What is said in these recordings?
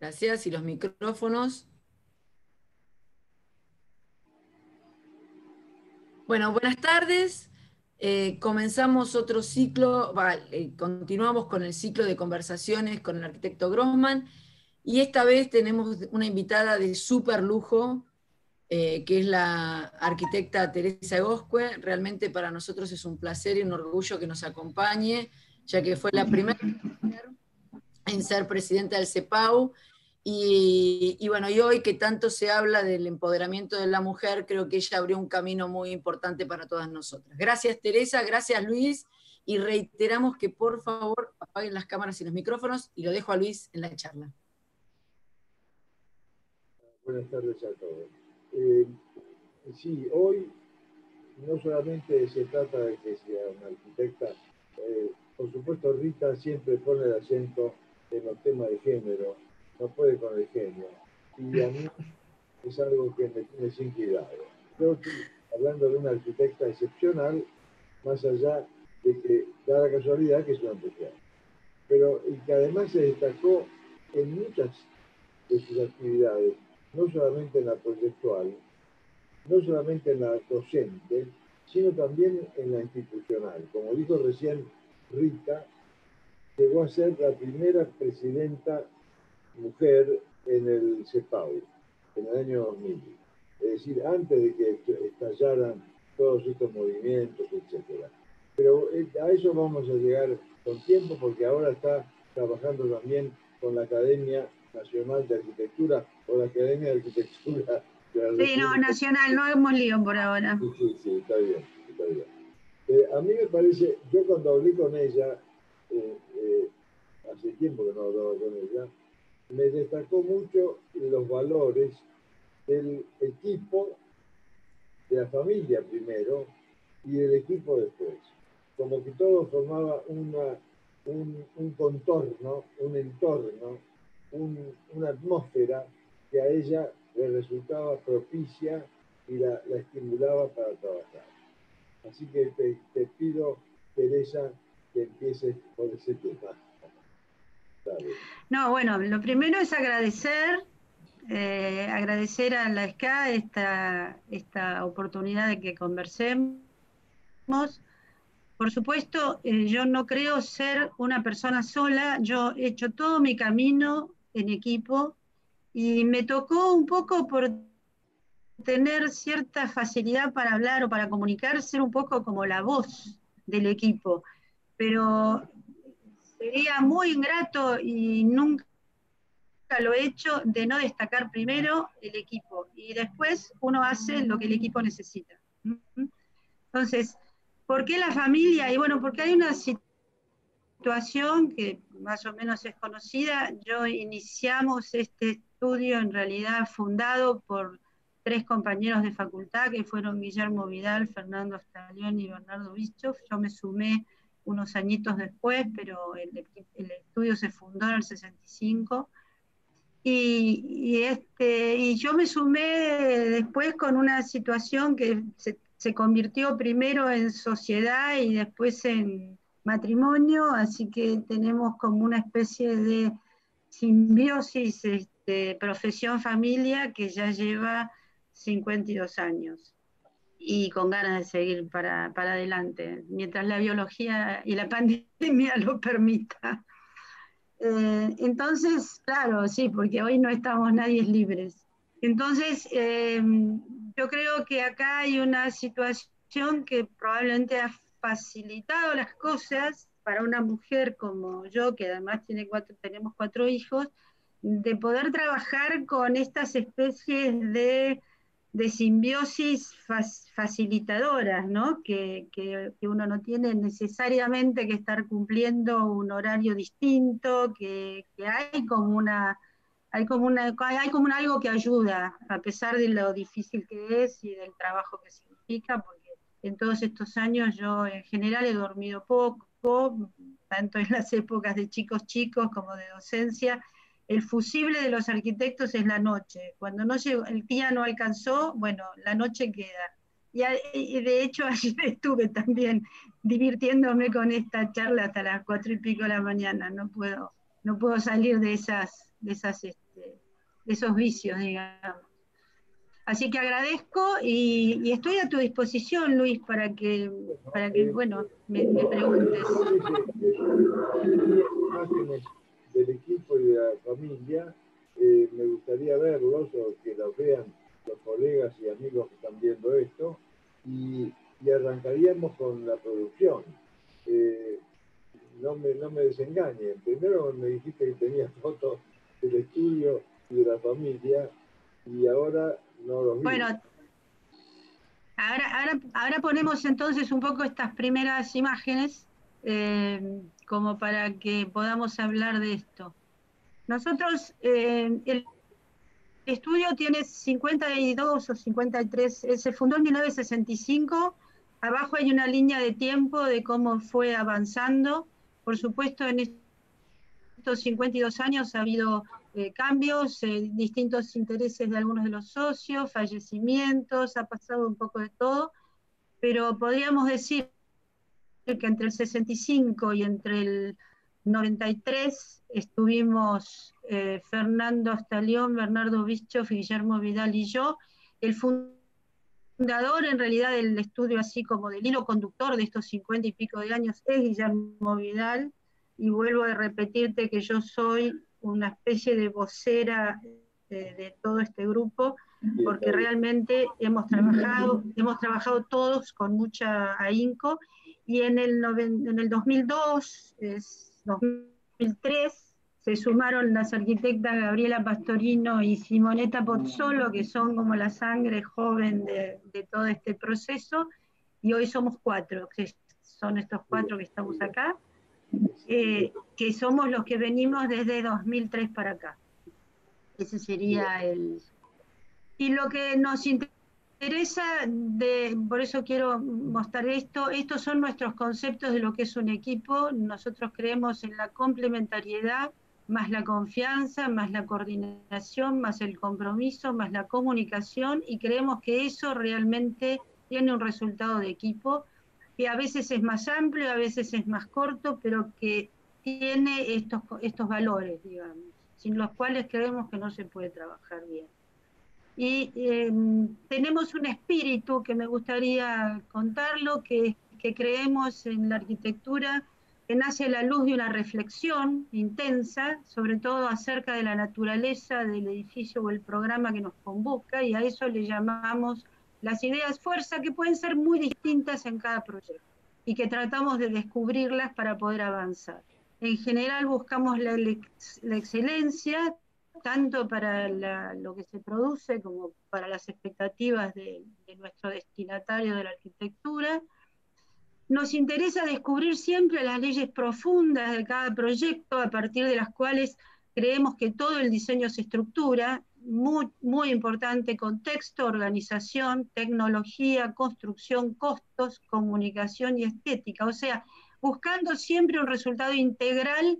Gracias. Y los micrófonos. Bueno, buenas tardes. Eh, comenzamos otro ciclo, eh, continuamos con el ciclo de conversaciones con el arquitecto Grossman y esta vez tenemos una invitada de súper lujo, eh, que es la arquitecta Teresa Egoscue. Realmente para nosotros es un placer y un orgullo que nos acompañe, ya que fue la primera en ser presidenta del CEPAU y, bueno, y hoy que tanto se habla del empoderamiento de la mujer, creo que ella abrió un camino muy importante para todas nosotras. Gracias Teresa, gracias Luis, y reiteramos que por favor apaguen las cámaras y los micrófonos y lo dejo a Luis en la charla. Buenas tardes a todos. Eh, sí, hoy no solamente se trata de que sea una arquitecta, eh, por supuesto Rita siempre pone el acento en los temas de género, no puede con el genio. Y a mí es algo que me tiene sin cuidado. Creo hablando de una arquitecta excepcional, más allá de que da la casualidad que es una mujer. Pero y que además se destacó en muchas de sus actividades, no solamente en la proyectual, no solamente en la docente, sino también en la institucional. Como dijo recién Rita, llegó a ser la primera presidenta mujer en el CEPAU, en el año 2000. Es decir, antes de que estallaran todos estos movimientos, etc. Pero eh, a eso vamos a llegar con tiempo porque ahora está trabajando también con la Academia Nacional de Arquitectura o la Academia de Arquitectura. sí, no, nacional, no hemos lío por ahora. Sí, sí, sí, está bien, está bien. Eh, a mí me parece, yo cuando hablé con ella, eh, hace tiempo que no hablaba con ella, me destacó mucho los valores del equipo, de la familia primero y del equipo después. Como que todo formaba una, un, contorno, un entorno, una atmósfera que a ella le resultaba propicia y la, estimulaba para trabajar. Así que te, te pido, Teresa, que empieces por ese tema. No, bueno, lo primero es agradecer, eh, agradecer a la SCA esta, esta oportunidad de que conversemos. Por supuesto, eh, yo no creo ser una persona sola, yo he hecho todo mi camino en equipo y me tocó un poco por tener cierta facilidad para hablar o para comunicar, ser un poco como la voz del equipo. Pero sería muy ingrato y nunca lo he hecho de no destacar primero el equipo y después uno hace lo que el equipo necesita. Entonces, ¿por qué la familia? Y bueno, porque hay una situación que más o menos es conocida. Yo iniciamos este estudio en realidad fundado por tres compañeros de facultad que fueron Guillermo Vidal, Fernando Estalión y Bernardo Bichoff. Yo me sumé unos añitos después, pero el, estudio se fundó en el 65. Y, este, y yo me sumé después con una situación que se, se, convirtió primero en sociedad y después en matrimonio, así que tenemos como una especie de simbiosis este, profesión-familia que ya lleva 52 años y con ganas de seguir para, adelante, mientras la biología y la pandemia lo permita. Eh, entonces, claro, sí, porque hoy no estamos nadie libres. Entonces, eh, yo creo que acá hay una situación que probablemente ha facilitado las cosas para una mujer como yo, que además tiene cuatro, tenemos cuatro hijos, de poder trabajar con estas especies de de simbiosis facilitadoras, ¿no? Que, uno no tiene necesariamente que estar cumpliendo un horario distinto, que, hay como una hay como una hay como algo que ayuda a pesar de lo difícil que es y del trabajo que significa porque en todos estos años yo en general he dormido poco tanto en las épocas de chicos chicos como de docencia el fusible de los arquitectos es la noche. Cuando no llegó, el día no alcanzó, bueno, la noche queda. Y, de hecho ayer estuve también divirtiéndome con esta charla hasta las cuatro y pico de la mañana. No puedo, no puedo salir de esas, de este, esos vicios, digamos. Así que agradezco y, estoy a tu disposición, Luis, para que, para que bueno, me, preguntes. Del equipo y de la familia, eh, me gustaría verlos o que los vean los colegas y amigos que están viendo esto y, arrancaríamos con la producción. Eh, no, me, no me desengañen. Primero me dijiste que tenías fotos del estudio y de la familia y ahora bueno, ahora, ahora, ahora ponemos entonces un poco estas primeras imágenes eh, como para que podamos hablar de esto. Nosotros, eh, el estudio tiene 52 o 53, eh, se fundó en 1965, abajo hay una línea de tiempo de cómo fue avanzando. Por supuesto, en estos 52 años ha habido eh, cambios, eh, distintos intereses de algunos de los socios, fallecimientos, ha pasado un poco de todo, pero podríamos decir que entre el 65 y entre el 93 estuvimos eh, Fernando Astalión, Bernardo Bischoff, Guillermo Vidal y yo. El fundador en realidad del estudio, así como del hilo conductor de estos 50 y pico de años, es Guillermo Vidal. Y vuelvo a repetirte que yo soy una especie de vocera de, todo este grupo, porque realmente hemos trabajado, hemos trabajado todos con mucha ahínco, y en el, en el 2002, es 2003, se sumaron las arquitectas Gabriela Pastorino y Simoneta Pozzolo, que son como la sangre joven de, de todo este proceso, y hoy somos cuatro, que son estos cuatro que estamos acá. Eh, que somos los que venimos desde 2003 para acá. Ese sería el... Y lo que nos interesa, de, por eso quiero mostrar esto, estos son nuestros conceptos de lo que es un equipo. Nosotros creemos en la complementariedad, más la confianza, más la coordinación, más el compromiso, más la comunicación, y creemos que eso realmente tiene un resultado de equipo que a veces es más amplio, a veces es más corto, pero que tiene estos, estos valores, digamos, sin los cuales creemos que no se puede trabajar bien. Y em, tenemos un espíritu que me gustaría contarlo, que, que creemos en la arquitectura, que nace a la luz de una reflexión intensa, sobre todo acerca de la naturaleza del edificio o el programa que nos convoca, y a eso le llamamos las ideas fuerza que pueden ser muy distintas en cada proyecto y que tratamos de descubrirlas para poder avanzar. En general buscamos la, excelencia, tanto para lo que se produce como para las expectativas de, de nuestro destinatario de la arquitectura. Nos interesa descubrir siempre las leyes profundas de cada proyecto a partir de las cuales creemos que todo el diseño se estructura muy, muy importante, contexto, organización, tecnología, construcción, costos, comunicación y estética. O sea, buscando siempre un resultado integral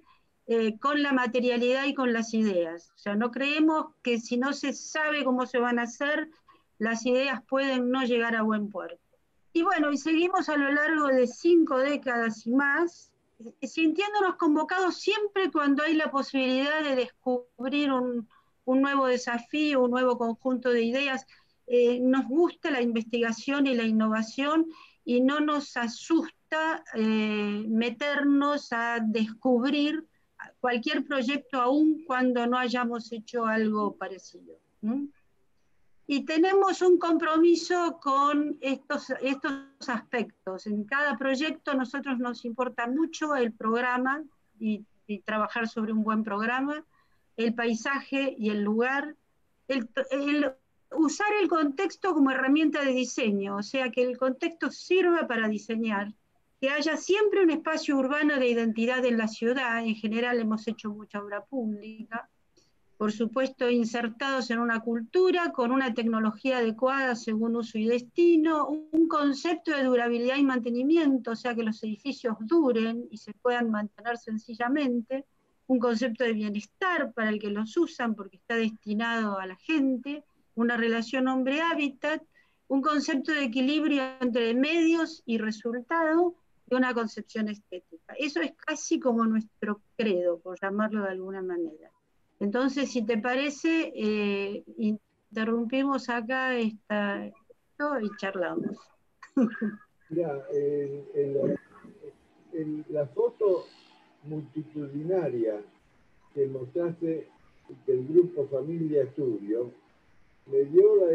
eh, con la materialidad y con las ideas. O sea, no creemos que si no se sabe cómo se van a hacer, las ideas pueden no llegar a buen puerto. Y bueno, y seguimos a lo largo de cinco décadas y más, eh, sintiéndonos convocados siempre cuando hay la posibilidad de descubrir un, un nuevo desafío, un nuevo conjunto de ideas. Eh, nos gusta la investigación y la innovación y no nos asusta eh, meternos a descubrir cualquier proyecto aún cuando no hayamos hecho algo parecido. Y tenemos un compromiso con estos, estos aspectos. En cada proyecto nosotros nos importa mucho el programa y trabajar sobre un buen programa el paisaje y el lugar, el, usar el contexto como herramienta de diseño, o sea, que el contexto sirva para diseñar, que haya siempre un espacio urbano de identidad en la ciudad, en general hemos hecho mucha obra pública, por supuesto insertados en una cultura, con una tecnología adecuada según uso y destino, un concepto de durabilidad y mantenimiento, o sea, que los edificios duren y se puedan mantener sencillamente, un concepto de bienestar para el que los usan porque está destinado a la gente, una relación hombre-hábitat, un concepto de equilibrio entre medios y resultado y una concepción estética. Eso es casi como nuestro credo, por llamarlo de alguna manera. Entonces, si te parece, eh, interrumpimos acá esta, esto y charlamos. Mira, la foto multitudinaria que mostraste del grupo Familia Estudio me dio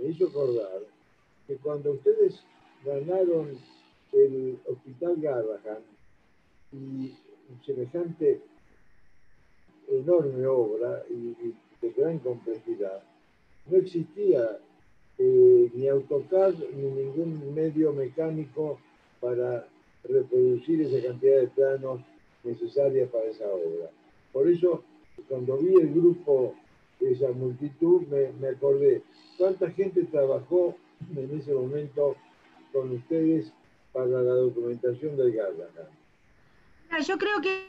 me hizo acordar que cuando ustedes ganaron el Hospital Garrahan y semejante enorme obra y, de gran complejidad, no existía eh, ni AutoCAD ni ningún medio mecánico para reproducir esa cantidad de planos necesarias para esa obra. Por eso, cuando vi el grupo, esa multitud, me, acordé cuánta gente trabajó en ese momento con ustedes para la documentación del Gardahan. Yo creo que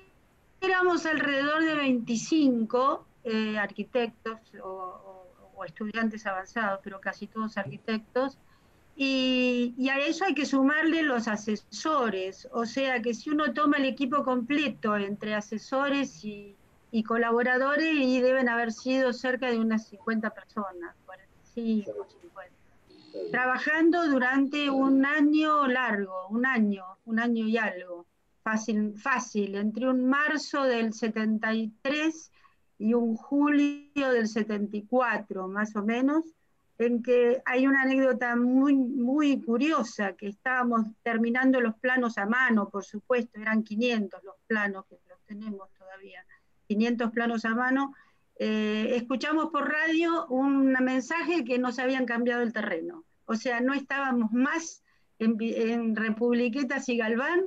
éramos alrededor de 25 eh, arquitectos o, estudiantes avanzados, pero casi todos arquitectos, y, a eso hay que sumarle los asesores, o sea que si uno toma el equipo completo entre asesores y, colaboradores, y deben haber sido cerca de unas 50 personas, 45, 50, trabajando durante un año largo, un año, un año y algo fácil, fácil, entre un marzo del 73 y un julio del 74, más o menos, en que hay una anécdota muy, muy curiosa, que estábamos terminando los planos a mano, por supuesto, eran 500 los planos, que los tenemos todavía, 500 planos a mano, eh, escuchamos por radio un mensaje que nos habían cambiado el terreno. O sea, no estábamos más en, en Republiquetas y Galván,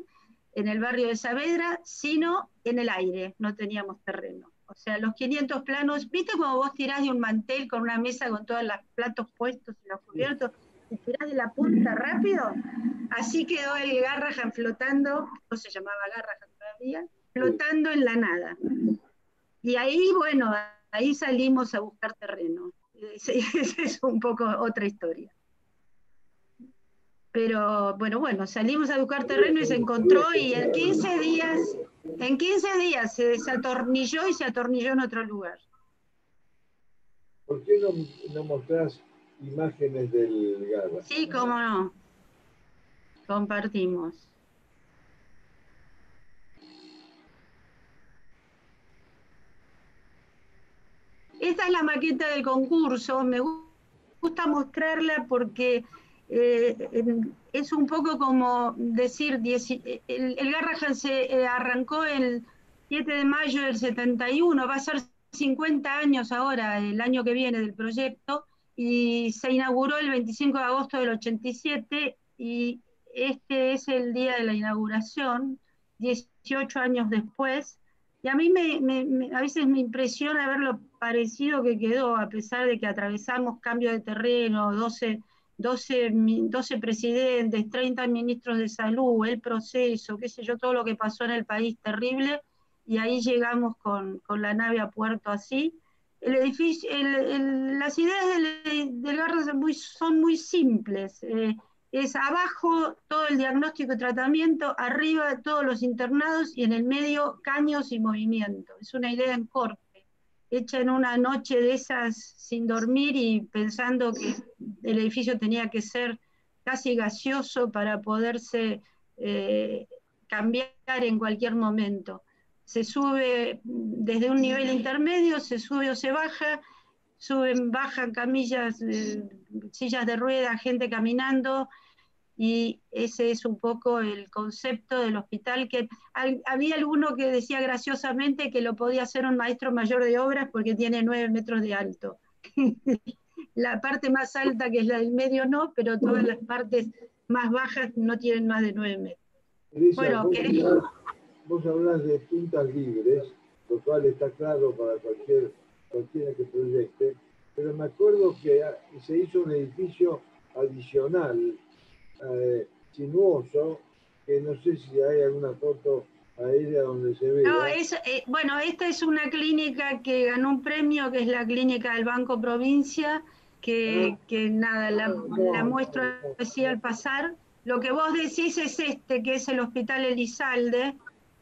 en el barrio de Saavedra, sino en el aire, no teníamos terreno. O sea, los 500 planos, ¿viste como vos tirás de un mantel con una mesa con todos los platos puestos y los cubiertos y tirás de la punta rápido? Así quedó el Garrahan flotando, no se llamaba Garrahan todavía, flotando en la nada. Y ahí, bueno, ahí salimos a buscar terreno. Esa es un poco otra historia. Pero bueno, bueno, salimos a buscar terreno y se encontró y en 15 días, en 15 días se desatornilló y se atornilló en otro lugar. ¿Por qué no, no mostrás imágenes del Garra? Sí, cómo no. Compartimos. Esta es la maqueta del concurso. Me gusta mostrarla porque eh, es un poco como decir, el, el Garrahan se eh, arrancó el 7 de mayo del 71, va a ser 50 años ahora, el año que viene del proyecto, y se inauguró el 25 de agosto del 87 y este es el día de la inauguración, 18 años después, y a mí me, a veces me impresiona ver lo parecido que quedó, a pesar de que atravesamos cambio de terreno, 12 12, 12 presidentes, 30 ministros de salud, el proceso, qué sé yo, todo lo que pasó en el país terrible, y ahí llegamos con, la nave a puerto así. El edificio, las ideas del, del son muy, son muy simples. Eh, es abajo todo el diagnóstico y tratamiento, arriba todos los internados y en el medio caños y movimiento. Es una idea en corto hecha en una noche de esas sin dormir y pensando que el edificio tenía que ser casi gaseoso para poderse eh, cambiar en cualquier momento. Se sube desde un nivel intermedio, se sube o se baja, suben, bajan camillas, eh, sillas de rueda, gente caminando, y ese es un poco el concepto del hospital, que había alguno que decía graciosamente que lo podía hacer un maestro mayor de obras porque tiene nueve metros de alto. la parte más alta, que es la del medio, no, pero todas las partes más bajas no tienen más de nueve metros. bueno, vos, hablas de puntas libres, lo cual está claro para cualquier, cualquiera que proyecte, pero me acuerdo que se hizo un edificio adicional eh, sinuoso, que no sé si hay alguna foto aérea donde se ve. No, es, eh, bueno, esta es una clínica que ganó un premio, que es la clínica del Banco Provincia, que, ah. que nada, la, la muestro así al pasar. Lo que vos decís es este, que es el Hospital Elizalde,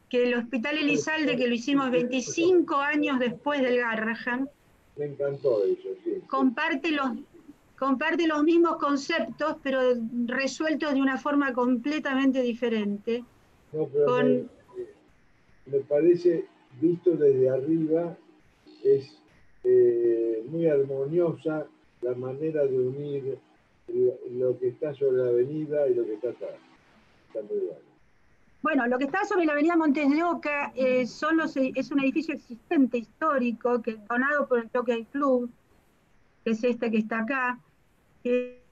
que el Hospital Elizalde, que lo hicimos 25 años después del Garrahan, me encantó eso, sí. Comparte los, comparte los mismos conceptos, pero resueltos de una forma completamente diferente. No, pero me, parece, visto desde arriba, es eh, muy armoniosa la manera de unir lo que está sobre la avenida y lo que está atrás. Está muy bueno. Bueno, lo que está sobre la avenida Montes de Oca eh, son los, es un edificio existente, histórico, que donado por el Jockey Club, que es este que está acá, que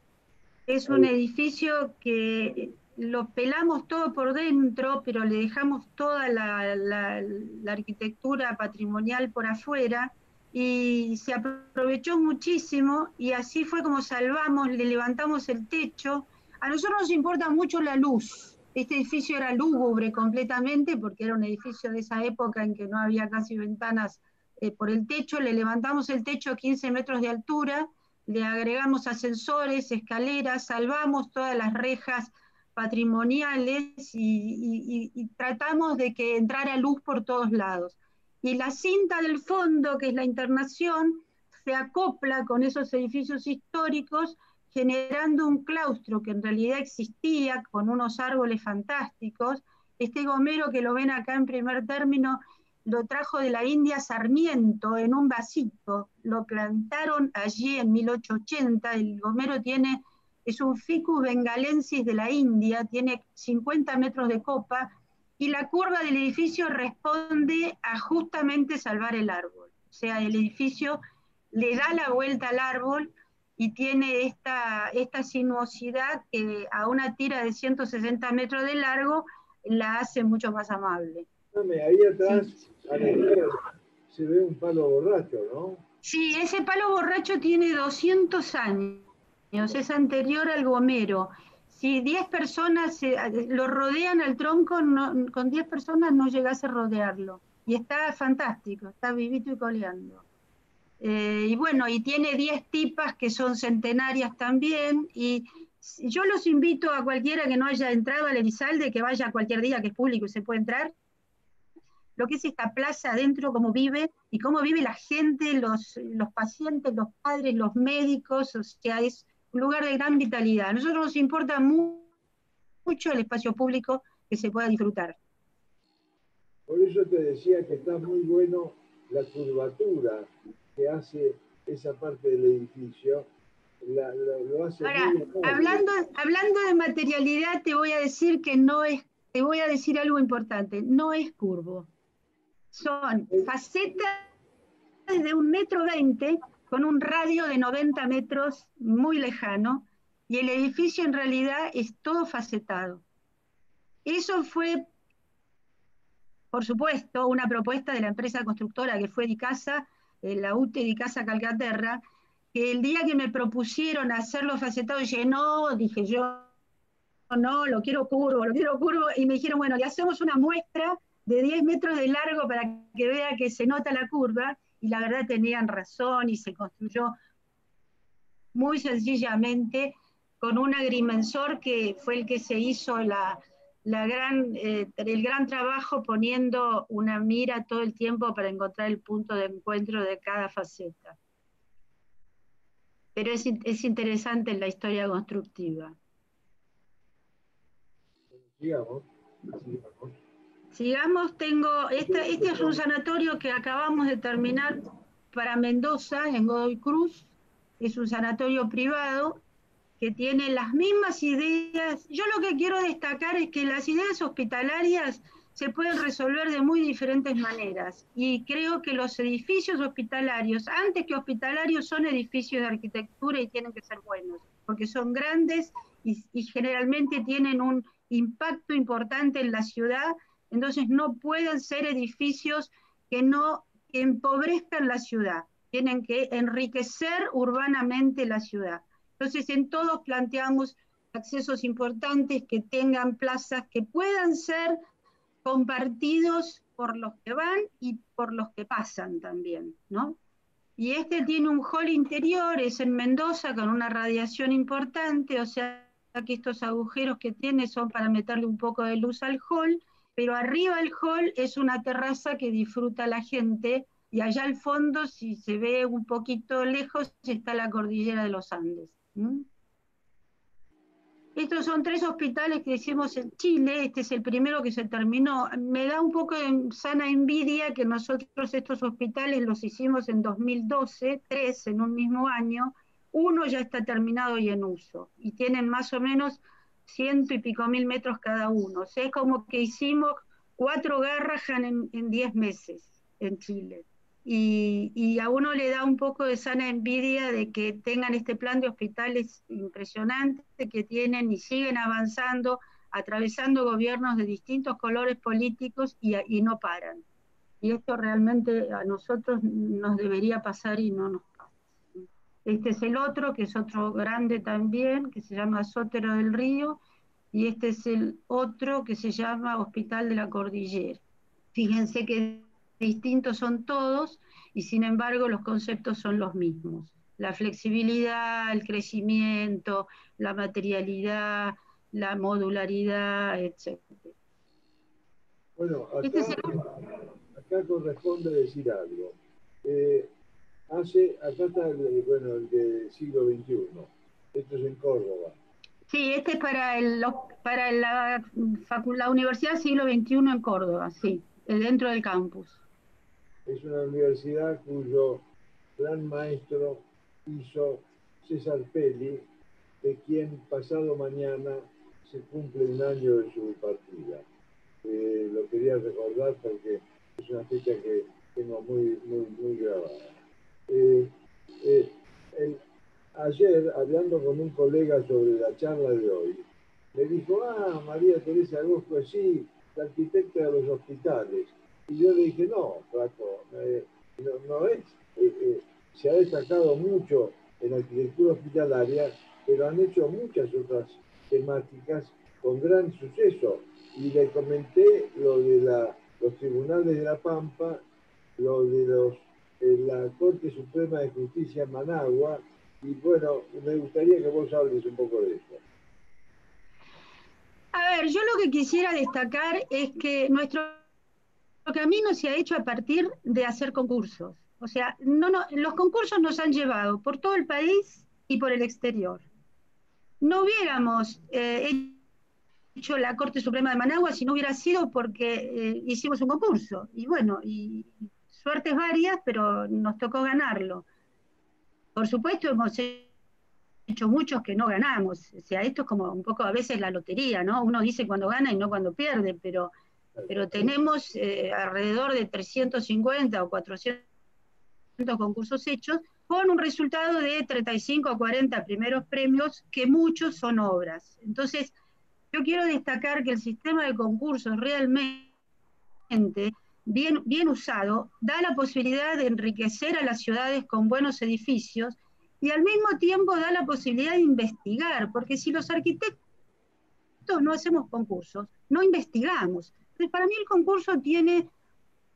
es un edificio que lo pelamos todo por dentro, pero le dejamos toda la, la arquitectura patrimonial por afuera, y se aprovechó muchísimo, y así fue como salvamos, le levantamos el techo. A nosotros nos importa mucho la luz, este edificio era lúgubre completamente porque era un edificio de esa época en que no había casi ventanas eh, por el techo. Le levantamos el techo a 15 metros de altura, le agregamos ascensores, escaleras, salvamos todas las rejas patrimoniales y, tratamos de que entrara luz por todos lados. Y la cinta del fondo, que es la internación, se acopla con esos edificios históricos generando un claustro que en realidad existía con unos árboles fantásticos. Este gomero que lo ven acá en primer término lo trajo de la India Sarmiento en un vasito, lo plantaron allí en 1880, el gomero tiene, es un ficus bengalensis de la India, tiene 50 metros de copa y la curva del edificio responde a justamente salvar el árbol. O sea, el edificio le da la vuelta al árbol y tiene esta, esta sinuosidad que a una tira de 160 metros de largo la hace mucho más amable. Ahí atrás se ve un palo borracho, ¿no? Sí, ese palo borracho tiene 200 años, es anterior al gomero. Si 10 personas lo rodean al tronco, con 10 personas no llegase a rodearlo. Y está fantástico, está vivito y coleando. Eh, y bueno, y tiene 10 tipas que son centenarias también. Y yo los invito a cualquiera que no haya entrado al Elizalde, que vaya cualquier día que es público y se puede entrar. Lo que es esta plaza adentro, cómo vive y cómo vive la gente, los, los pacientes, los padres, los médicos, o sea, es un lugar de gran vitalidad. A nosotros nos importa mucho el espacio público que se pueda disfrutar. Por eso te decía que está muy bueno la curvatura que hace esa parte del edificio, lo hace Ahora, hablando, hablando de materialidad, te voy a decir que no es, te voy a decir algo importante, no es curvo. Son facetas de un metro veinte con un radio de 90 metros muy lejano, y el edificio en realidad es todo facetado. Eso fue, por supuesto, una propuesta de la empresa constructora que fue Dicasa, la UTE de Casa Calcaterra, que el día que me propusieron hacerlo facetado, dije, no, dije yo, no, lo quiero curvo, lo quiero curvo, y me dijeron, bueno, le hacemos una muestra de 10 metros de largo para que vea que se nota la curva, y la verdad tenían razón y se construyó muy sencillamente con un agrimensor que fue el que se hizo la, la gran, eh, el gran trabajo poniendo una mira todo el tiempo para encontrar el punto de encuentro de cada faceta. Pero es, es interesante la historia constructiva. Sigamos, tengo, este, este es un sanatorio que acabamos de terminar para Mendoza, en Godoy Cruz, es un sanatorio privado que tiene las mismas ideas. Yo lo que quiero destacar es que las ideas hospitalarias se pueden resolver de muy diferentes maneras. Y creo que los edificios hospitalarios, antes que hospitalarios, son edificios de arquitectura y tienen que ser buenos, porque son grandes y, generalmente tienen un impacto importante en la ciudad, entonces no pueden ser edificios que no empobrezcan la ciudad, tienen que enriquecer urbanamente la ciudad. Entonces, en todos planteamos accesos importantes que tengan plazas que puedan ser compartidos por los que van y por los que pasan también, ¿no? Y este tiene un hall interior, es en Mendoza con una radiación importante, o sea que estos agujeros que tiene son para meterle un poco de luz al hall, pero arriba del hall es una terraza que disfruta la gente y allá al fondo, si se ve un poquito lejos, está la cordillera de los Andes. Estos son tres hospitales que hicimos en Chile, este es el primero que se terminó. Me da un poco de sana envidia que nosotros estos hospitales los hicimos en 2012, tres en un mismo año, uno ya está terminado y en uso, y tienen más o menos ciento y pico mil metros cada uno. O sea, es como que hicimos cuatro Garrahan en, diez meses en Chile y, a uno le da un poco de sana envidia de que tengan este plan de hospitales impresionante que tienen y siguen avanzando, atravesando gobiernos de distintos colores políticos y, y no paran. Y esto realmente a nosotros nos debería pasar y no nos. Este es el otro, que es otro grande también, que se llama Sótero del Río, y este es el otro que se llama Hospital de la Cordillera. Fíjense que distintos son todos y sin embargo los conceptos son los mismos. La flexibilidad, el crecimiento, la materialidad, la modularidad, etc. Bueno, este acá, corresponde decir algo. Eh, hace, acá está el, bueno, el del siglo XXI. Esto es en Córdoba. Sí, este es para, el, para la, la Universidad Siglo XXI en Córdoba, sí, dentro del campus es una universidad cuyo gran maestro hizo César Pelli, de quien pasado mañana se cumple un año de su partida. Eh, lo quería recordar porque es una fecha que tengo muy, muy, muy grabada. Eh, eh, ayer, hablando con un colega sobre la charla de hoy, me dijo, ah, María Teresa Agosto, sí, la arquitecta de los hospitales. Y yo le dije, no, Flaco, no, es. Eh, eh, se ha destacado mucho en la arquitectura hospitalaria, pero han hecho muchas otras temáticas con gran suceso. Y le comenté lo de los tribunales de La Pampa, lo de los, la Corte Suprema de Justicia en Managua, y bueno, me gustaría que vos hables un poco de eso. A ver, yo lo que quisiera destacar es que nuestro camino se ha hecho a partir de hacer concursos. O sea, no, no, los concursos nos han llevado por todo el país y por el exterior. No hubiéramos eh, hecho la Corte Suprema de Managua si no hubiera sido porque eh, hicimos un concurso. Y bueno, y suertes varias, pero nos tocó ganarlo. Por supuesto, hemos hecho muchos que no ganamos. O sea, esto es como un poco a veces la lotería, ¿no? Uno dice cuando gana y no cuando pierde, pero pero tenemos eh, alrededor de 350 o 400 concursos hechos con un resultado de 35 o 40 primeros premios, que muchos son obras. Entonces, yo quiero destacar que el sistema de concursos realmente, bien, bien usado, da la posibilidad de enriquecer a las ciudades con buenos edificios y al mismo tiempo da la posibilidad de investigar, porque si los arquitectos no hacemos concursos, no investigamos. Entonces, para mí el concurso tiene,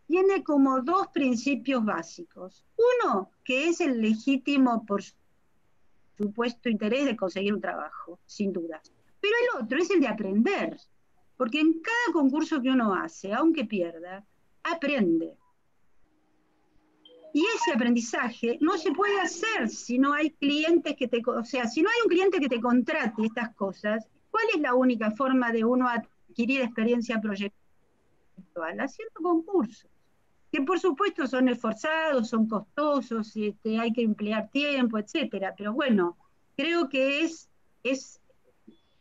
tiene como dos principios básicos. Uno, que es el legítimo, por supuesto, interés de conseguir un trabajo, sin duda. Pero el otro es el de aprender, porque en cada concurso que uno hace, aunque pierda, aprende. Y ese aprendizaje no se puede hacer si no hay clientes que te, o sea, si no hay un cliente que te contrate estas cosas, ¿cuál es la única forma de uno adquirir experiencia proyectual? haciendo concursos, que por supuesto son esforzados, son costosos, este, hay que emplear tiempo, etcétera, pero bueno, creo que es, es,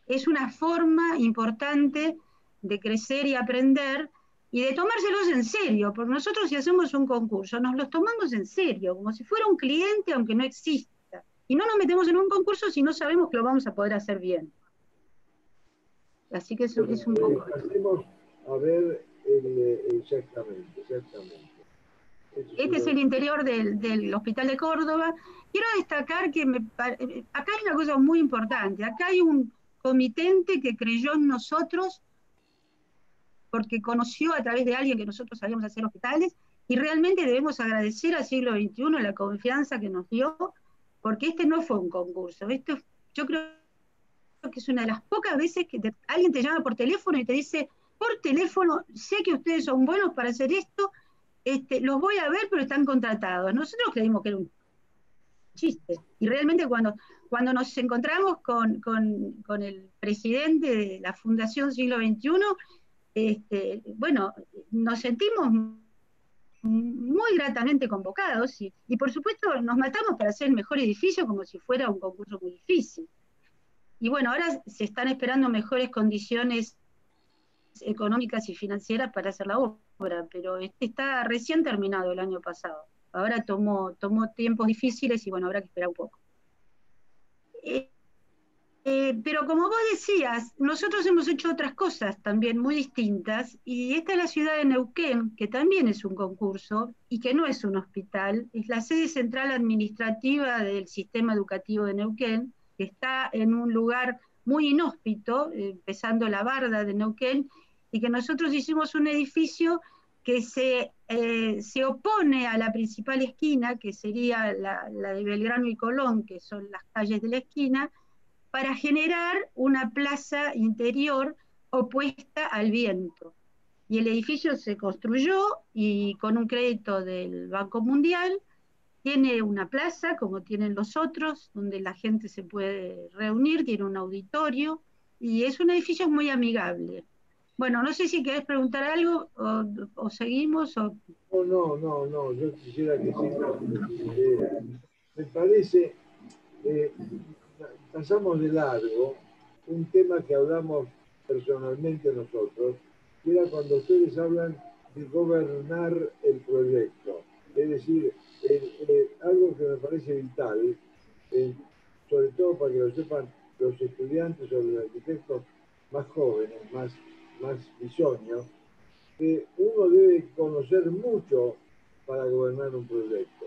es una forma importante de crecer y aprender y de tomárselos en serio, porque nosotros si hacemos un concurso, nos los tomamos en serio, como si fuera un cliente aunque no exista. Y no nos metemos en un concurso si no sabemos que lo vamos a poder hacer bien. Así que eso es un poco... a ver exactamente, exactamente. Este es el interior del, Hospital de Córdoba. Quiero destacar que acá hay una cosa muy importante. Acá hay un comitente que creyó en nosotros porque conoció a través de alguien que nosotros sabíamos hacer hospitales y realmente debemos agradecer al siglo XXI la confianza que nos dio porque este no fue un concurso. Esto, yo creo que es una de las pocas veces que alguien te llama por teléfono y te dice, por teléfono, sé que ustedes son buenos para hacer esto, este, los voy a ver, pero están contratados. Nosotros creímos que era un chiste. Y realmente cuando, cuando nos encontramos con, el presidente de la Fundación Siglo XXI, este, bueno, nos sentimos muy gratamente convocados y, por supuesto nos matamos para hacer el mejor edificio como si fuera un concurso muy difícil. Y bueno, ahora se están esperando mejores condiciones económicas y financieras para hacer la obra, pero este está recién terminado el año pasado. Ahora tomó, tomó tiempos difíciles y bueno, habrá que esperar un poco. Eh, eh, pero como vos decías, nosotros hemos hecho otras cosas también muy distintas y esta es la ciudad de Neuquén, que también es un concurso y que no es un hospital, es la sede central administrativa del sistema educativo de Neuquén, que está en un lugar muy inhóspito, empezando la barda de Neuquén, y que nosotros hicimos un edificio que se, eh, se opone a la principal esquina, que sería la, de Belgrano y Colón, que son las calles de la esquina, para generar una plaza interior opuesta al viento. Y el edificio se construyó y con un crédito del Banco Mundial tiene una plaza, como tienen los otros, donde la gente se puede reunir, tiene un auditorio y es un edificio muy amigable. Bueno, no sé si querés preguntar algo o, seguimos. O... No, no, no, no, yo quisiera que sí. Eh, me parece, eh, pasamos de largo un tema que hablamos personalmente nosotros, que era cuando ustedes hablan de gobernar el proyecto. Es decir, algo que me parece vital, eh, sobre todo para que lo sepan los estudiantes o los arquitectos más jóvenes, más, más bisoños, que uno debe conocer mucho para gobernar un proyecto.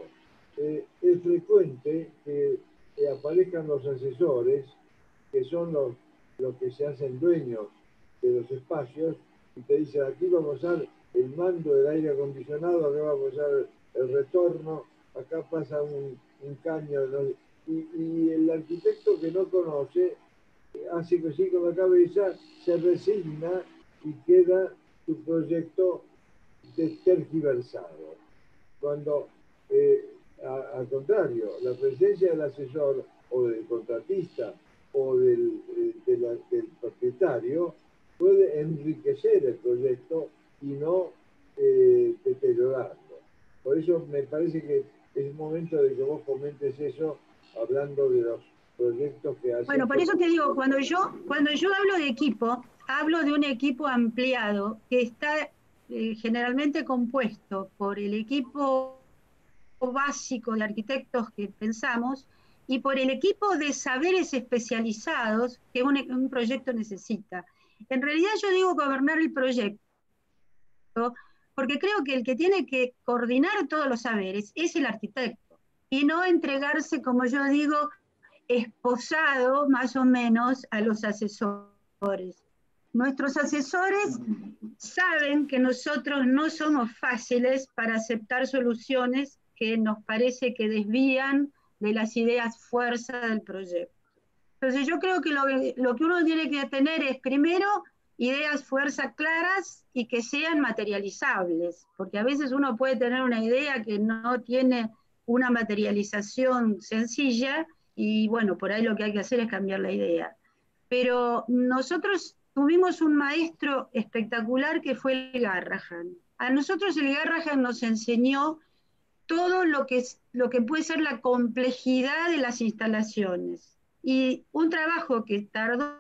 Eh, es frecuente que, aparezcan los asesores, que son los, los que se hacen dueños de los espacios, y te dicen, aquí vamos a usar el mando del aire acondicionado, aquí vamos a usar el retorno, acá pasa un, caño, y, el arquitecto que no conoce hace que sí con la cabeza, se resigna y queda su proyecto tergiversado. Cuando, eh, al contrario, la presencia del asesor o del contratista o del, eh, del propietario puede enriquecer el proyecto y no eh, deteriorarlo. Por eso me parece que es momento de que vos comentes eso hablando de los proyectos que hacen. Bueno, por eso te digo, cuando yo, cuando yo hablo de equipo, hablo de un equipo ampliado que está eh, generalmente compuesto por el equipo básico de arquitectos que pensamos y por el equipo de saberes especializados que un proyecto necesita. En realidad yo digo gobernar el proyecto porque creo que el que tiene que coordinar todos los saberes es el arquitecto y no entregarse, como yo digo, esposado más o menos a los asesores. Nuestros asesores saben que nosotros no somos fáciles para aceptar soluciones que nos parece que desvían de las ideas fuerza del proyecto. Entonces yo creo que lo, lo que uno tiene que tener es primero ideas fuerza claras y que sean materializables, porque a veces uno puede tener una idea que no tiene una materialización sencilla y bueno, por ahí lo que hay que hacer es cambiar la idea. Pero nosotros tuvimos un maestro espectacular que fue el Garrahan. A nosotros el Garrahan nos enseñó todo lo que, es, lo que puede ser la complejidad de las instalaciones. Y un trabajo que tardó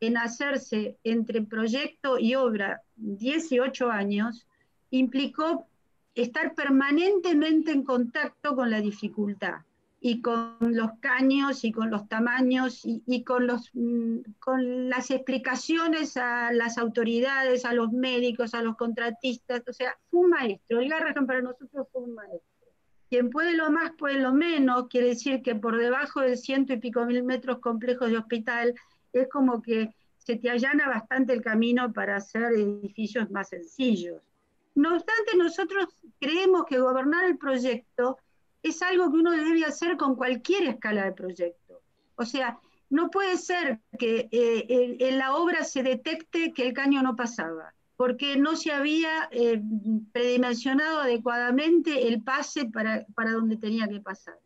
en hacerse entre proyecto y obra 18 años implicó estar permanentemente en contacto con la dificultad y con los caños y con los tamaños y, con, los, mm, con las explicaciones a las autoridades, a los médicos, a los contratistas. O sea, fue un maestro. El Garrahan para nosotros fue un maestro. Quien puede lo más, puede lo menos. Quiere decir que por debajo de ciento y pico mil metros complejos de hospital es como que se te allana bastante el camino para hacer edificios más sencillos. No obstante, nosotros creemos que gobernar el proyecto es algo que uno debe hacer con cualquier escala de proyecto. O sea, no puede ser que eh, en, la obra se detecte que el caño no pasaba, porque no se había eh, predimensionado adecuadamente el pase para, para donde tenía que pasar.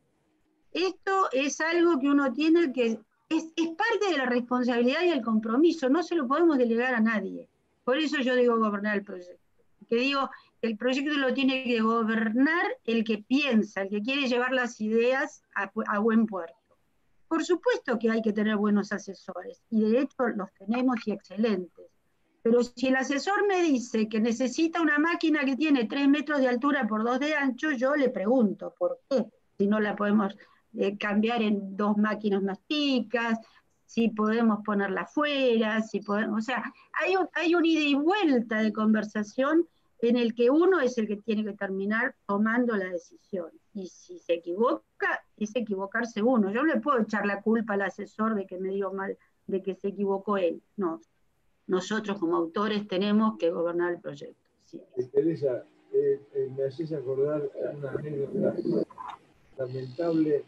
Esto es algo que uno tiene que, es, es parte de la responsabilidad y el compromiso, no se lo podemos delegar a nadie. Por eso yo digo gobernar el proyecto. Que digo, el proyecto lo tiene que gobernar el que piensa, el que quiere llevar las ideas a, buen puerto. Por supuesto que hay que tener buenos asesores, y de hecho los tenemos y excelentes. Pero si el asesor me dice que necesita una máquina que tiene 3 metros de altura por 2 de ancho, yo le pregunto, ¿por qué? Si no la podemos eh, cambiar en dos máquinas más chicas, si podemos ponerla afuera, si podemos, o sea, hay un, hay un ida y vuelta de conversación en el que uno es el que tiene que terminar tomando la decisión. Y si se equivoca, es equivocarse uno. Yo no le puedo echar la culpa al asesor de que me dio mal, de que se equivocó él. No. Nosotros como autores tenemos que gobernar el proyecto. Teresa, eh, eh, me haces acordar una anécdota lamentable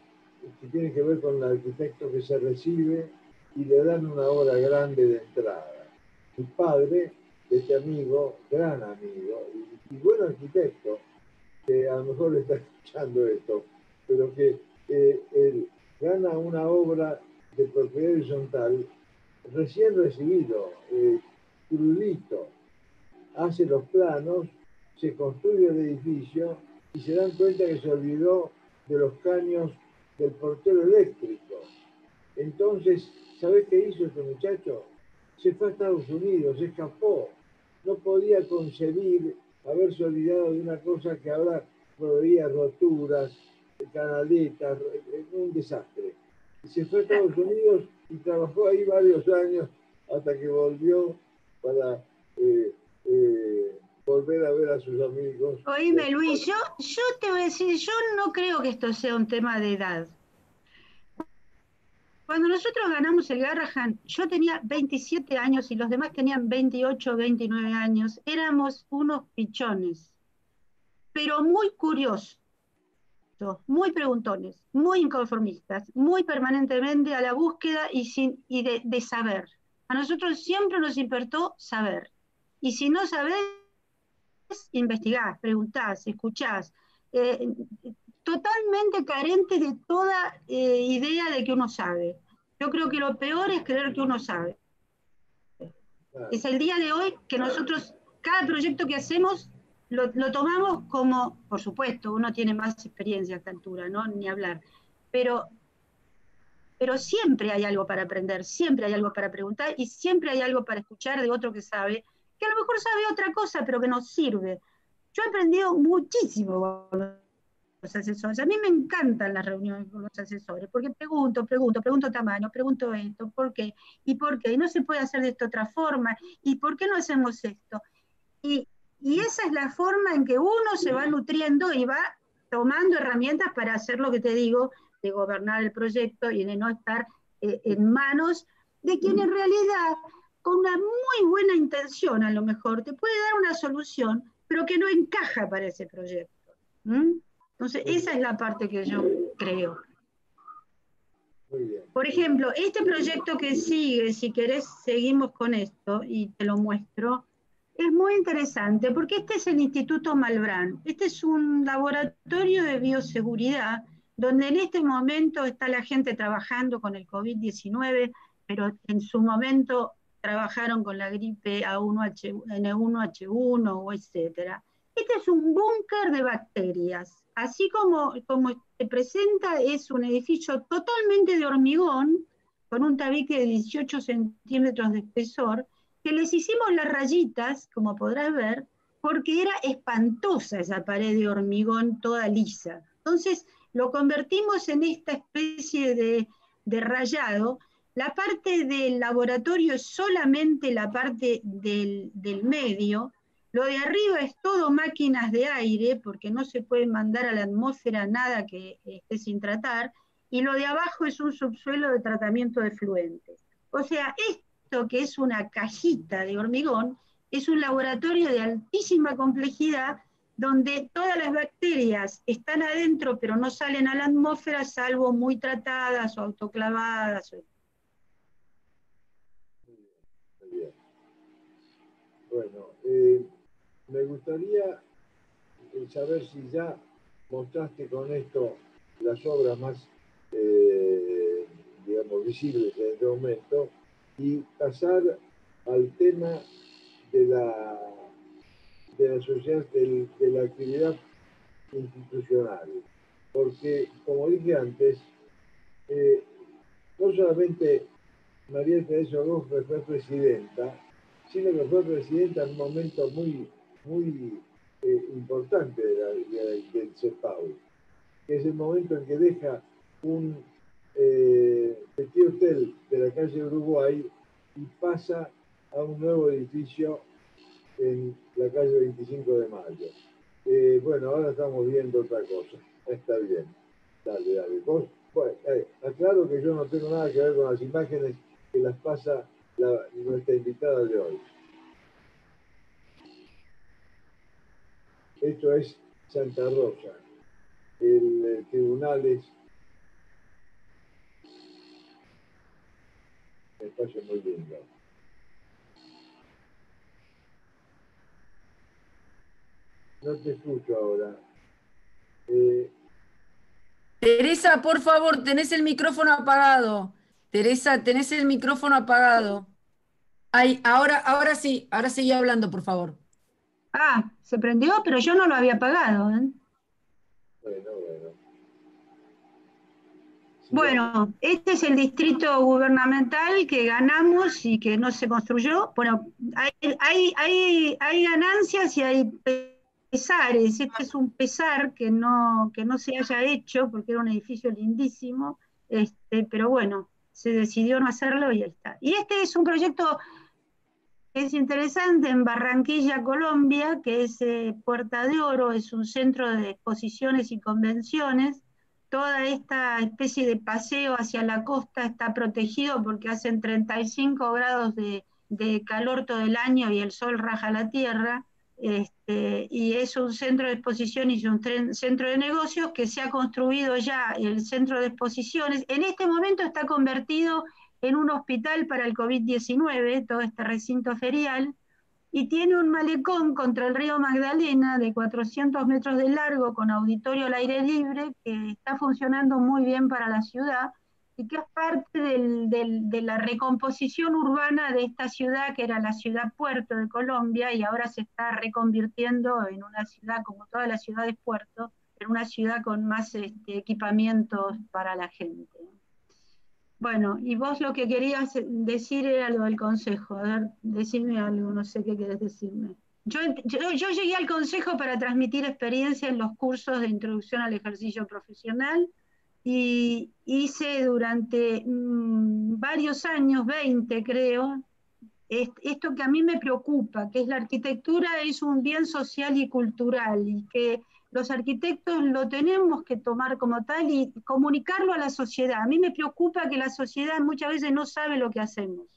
que tiene que ver con el arquitecto que se recibe y le dan una hora grande de entrada. El padre este amigo, gran amigo y, buen arquitecto, que a lo mejor le está escuchando esto, pero que eh, él gana una obra de propiedad horizontal recién recibido, eh, crudito, hace los planos, se construye el edificio y se dan cuenta que se olvidó de los caños del portero eléctrico. Entonces, ¿sabés qué hizo este muchacho? Se fue a Estados Unidos, se escapó, no podía concebir haberse olvidado de una cosa que ahora proveía roturas, canaletas, un desastre. Se fue a Estados Unidos y trabajó ahí varios años hasta que volvió para eh, eh, volver a ver a sus amigos. Oíme, Luis, yo, yo te voy a decir, yo no creo que esto sea un tema de edad. Cuando nosotros ganamos el Garrahan, yo tenía 27 años y los demás tenían 28 29 años. Éramos unos pichones, pero muy curiosos, muy preguntones, muy inconformistas, muy permanentemente a la búsqueda y, sin, y de, saber. A nosotros siempre nos importó saber. Y si no sabés, investigás, preguntás, escuchás. Eh, totalmente carente de toda eh, idea de que uno sabe. Yo creo que lo peor es creer que uno sabe. Es el día de hoy que nosotros, cada proyecto que hacemos, lo, tomamos como, por supuesto, uno tiene más experiencia a esta altura, ¿no? Ni hablar. Pero, pero siempre hay algo para aprender, siempre hay algo para preguntar y siempre hay algo para escuchar de otro que sabe, que a lo mejor sabe otra cosa, pero que nos sirve. Yo he aprendido muchísimo los asesores. A mí me encantan las reuniones con los asesores, porque pregunto, pregunto, pregunto tamaño, pregunto esto, ¿por qué? ¿Y por qué? ¿Y no se puede hacer de esta otra forma? ¿Y por qué no hacemos esto? Y, esa es la forma en que uno se va nutriendo y va tomando herramientas para hacer lo que te digo, de gobernar el proyecto y de no estar eh, en manos de quien en realidad, con una muy buena intención a lo mejor, te puede dar una solución, pero que no encaja para ese proyecto. Entonces, esa es la parte que yo creo. Por ejemplo, este proyecto que sigue, si querés, seguimos con esto y te lo muestro, es muy interesante porque este es el Instituto Malbrán. Este es un laboratorio de bioseguridad donde en este momento está la gente trabajando con el COVID-19, pero en su momento trabajaron con la gripe A1H1, o etcétera. Este es un búnker de bacterias así como, como se presenta, es un edificio totalmente de hormigón, con un tabique de 18 centímetros de espesor, que les hicimos las rayitas, como podrás ver, porque era espantosa esa pared de hormigón toda lisa. Entonces lo convertimos en esta especie de, de rayado. La parte del laboratorio es solamente la parte del, del medio, lo de arriba es todo máquinas de aire, porque no se puede mandar a la atmósfera nada que esté sin tratar, y lo de abajo es un subsuelo de tratamiento de fluentes. O sea, esto que es una cajita de hormigón es un laboratorio de altísima complejidad donde todas las bacterias están adentro pero no salen a la atmósfera salvo muy tratadas o autoclavadas. Muy bien, muy bien. Bueno, eh, me gustaría eh, saber si ya mostraste con esto las obras más, eh, digamos, visibles en este momento y pasar al tema de la, de la sociedad, de, la actividad institucional. Porque, como dije antes, no solamente María Teresa Rojo fue presidenta, sino que fue presidenta en un momento muy, muy eh, importante del CEPAU, que es el momento en que deja un eh, hotel de la calle Uruguay y pasa a un nuevo edificio en la calle 25 de Mayo. Eh, bueno, ahora estamos viendo otra cosa. Está bien. Dale, dale. Vos, bueno, eh, aclaro que yo no tengo nada que ver con las imágenes que las pasa nuestra invitada de hoy. Esto es Santa Rosa, el, el tribunal es un espacio muy lindo. No te escucho ahora. Eh, Teresa, por favor, tenés el micrófono apagado. Teresa, tenés el micrófono apagado. Ay, ahora, ahora sí, ahora sigue hablando, por favor. Ah, se prendió, pero yo no lo había apagado. ¿eh? Bueno, bueno. Bueno, este es el distrito gubernamental que ganamos y que no se construyó. Bueno, hay, hay, hay, ganancias y hay pesares. Este es un pesar que no, que no se haya hecho porque era un edificio lindísimo, este, pero bueno, se decidió no hacerlo y ya está. Y este es un proyecto es interesante en Barranquilla, Colombia, que es eh, Puerta de Oro, es un centro de exposiciones y convenciones. Toda esta especie de paseo hacia la costa está protegido porque hacen 35 grados de, calor todo el año y el sol raja la tierra. Este, y es un centro de exposiciones y un centro de negocios que se ha construido ya el centro de exposiciones. En este momento está convertido en un hospital para el COVID-19, todo este recinto ferial, y tiene un malecón contra el río Magdalena de 400 metros de largo con auditorio al aire libre que está funcionando muy bien para la ciudad y que es parte de la recomposición urbana de esta ciudad, que era la ciudad puerto de Colombia, y ahora se está reconvirtiendo en una ciudad, como todas las ciudades puerto, en una ciudad con más este, equipamientos para la gente. Bueno, y vos lo que querías decir era lo del consejo. A ver, decime algo, no sé qué querés decirme. Yo, yo, yo, llegué al consejo para transmitir experiencia en los cursos de introducción al ejercicio profesional y hice durante mm, varios años, 20 creo, esto que a mí me preocupa, que es la arquitectura es un bien social y cultural y que los arquitectos lo tenemos que tomar como tal y comunicarlo a la sociedad. A mí me preocupa que la sociedad muchas veces no sabe lo que hacemos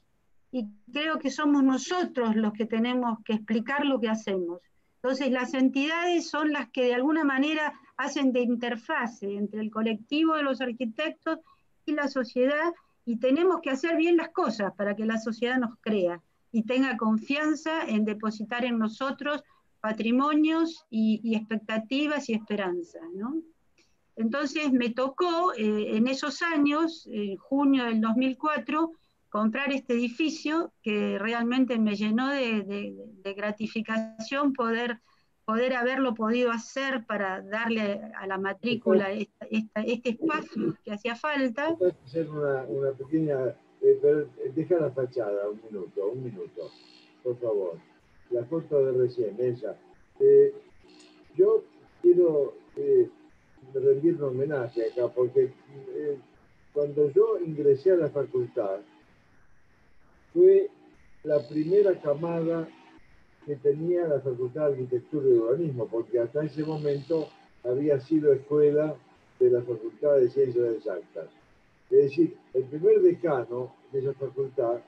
y creo que somos nosotros los que tenemos que explicar lo que hacemos. Entonces las entidades son las que de alguna manera hacen de interfase entre el colectivo de los arquitectos y la sociedad y tenemos que hacer bien las cosas para que la sociedad nos crea y tenga confianza en depositar en nosotros patrimonios y, expectativas y esperanzas. Entonces me tocó eh, en esos años, en junio del 2004, comprar este edificio que realmente me llenó de gratificación poder poder haberlo podido hacer para darle a la matrícula este espacio que hacía falta. hacer una, una pequeña, eh, deja la fachada un minuto, un minuto, por favor. La foto de recién, ella. Eh, yo quiero eh, rendirme homenaje acá, porque cuando yo ingresé a la facultad, fue la primera camada que tenía la Facultad de Arquitectura y Urbanismo, porque hasta ese momento había sido escuela de la Facultad de Ciencias Exactas. Es decir, el primer decano de esa facultad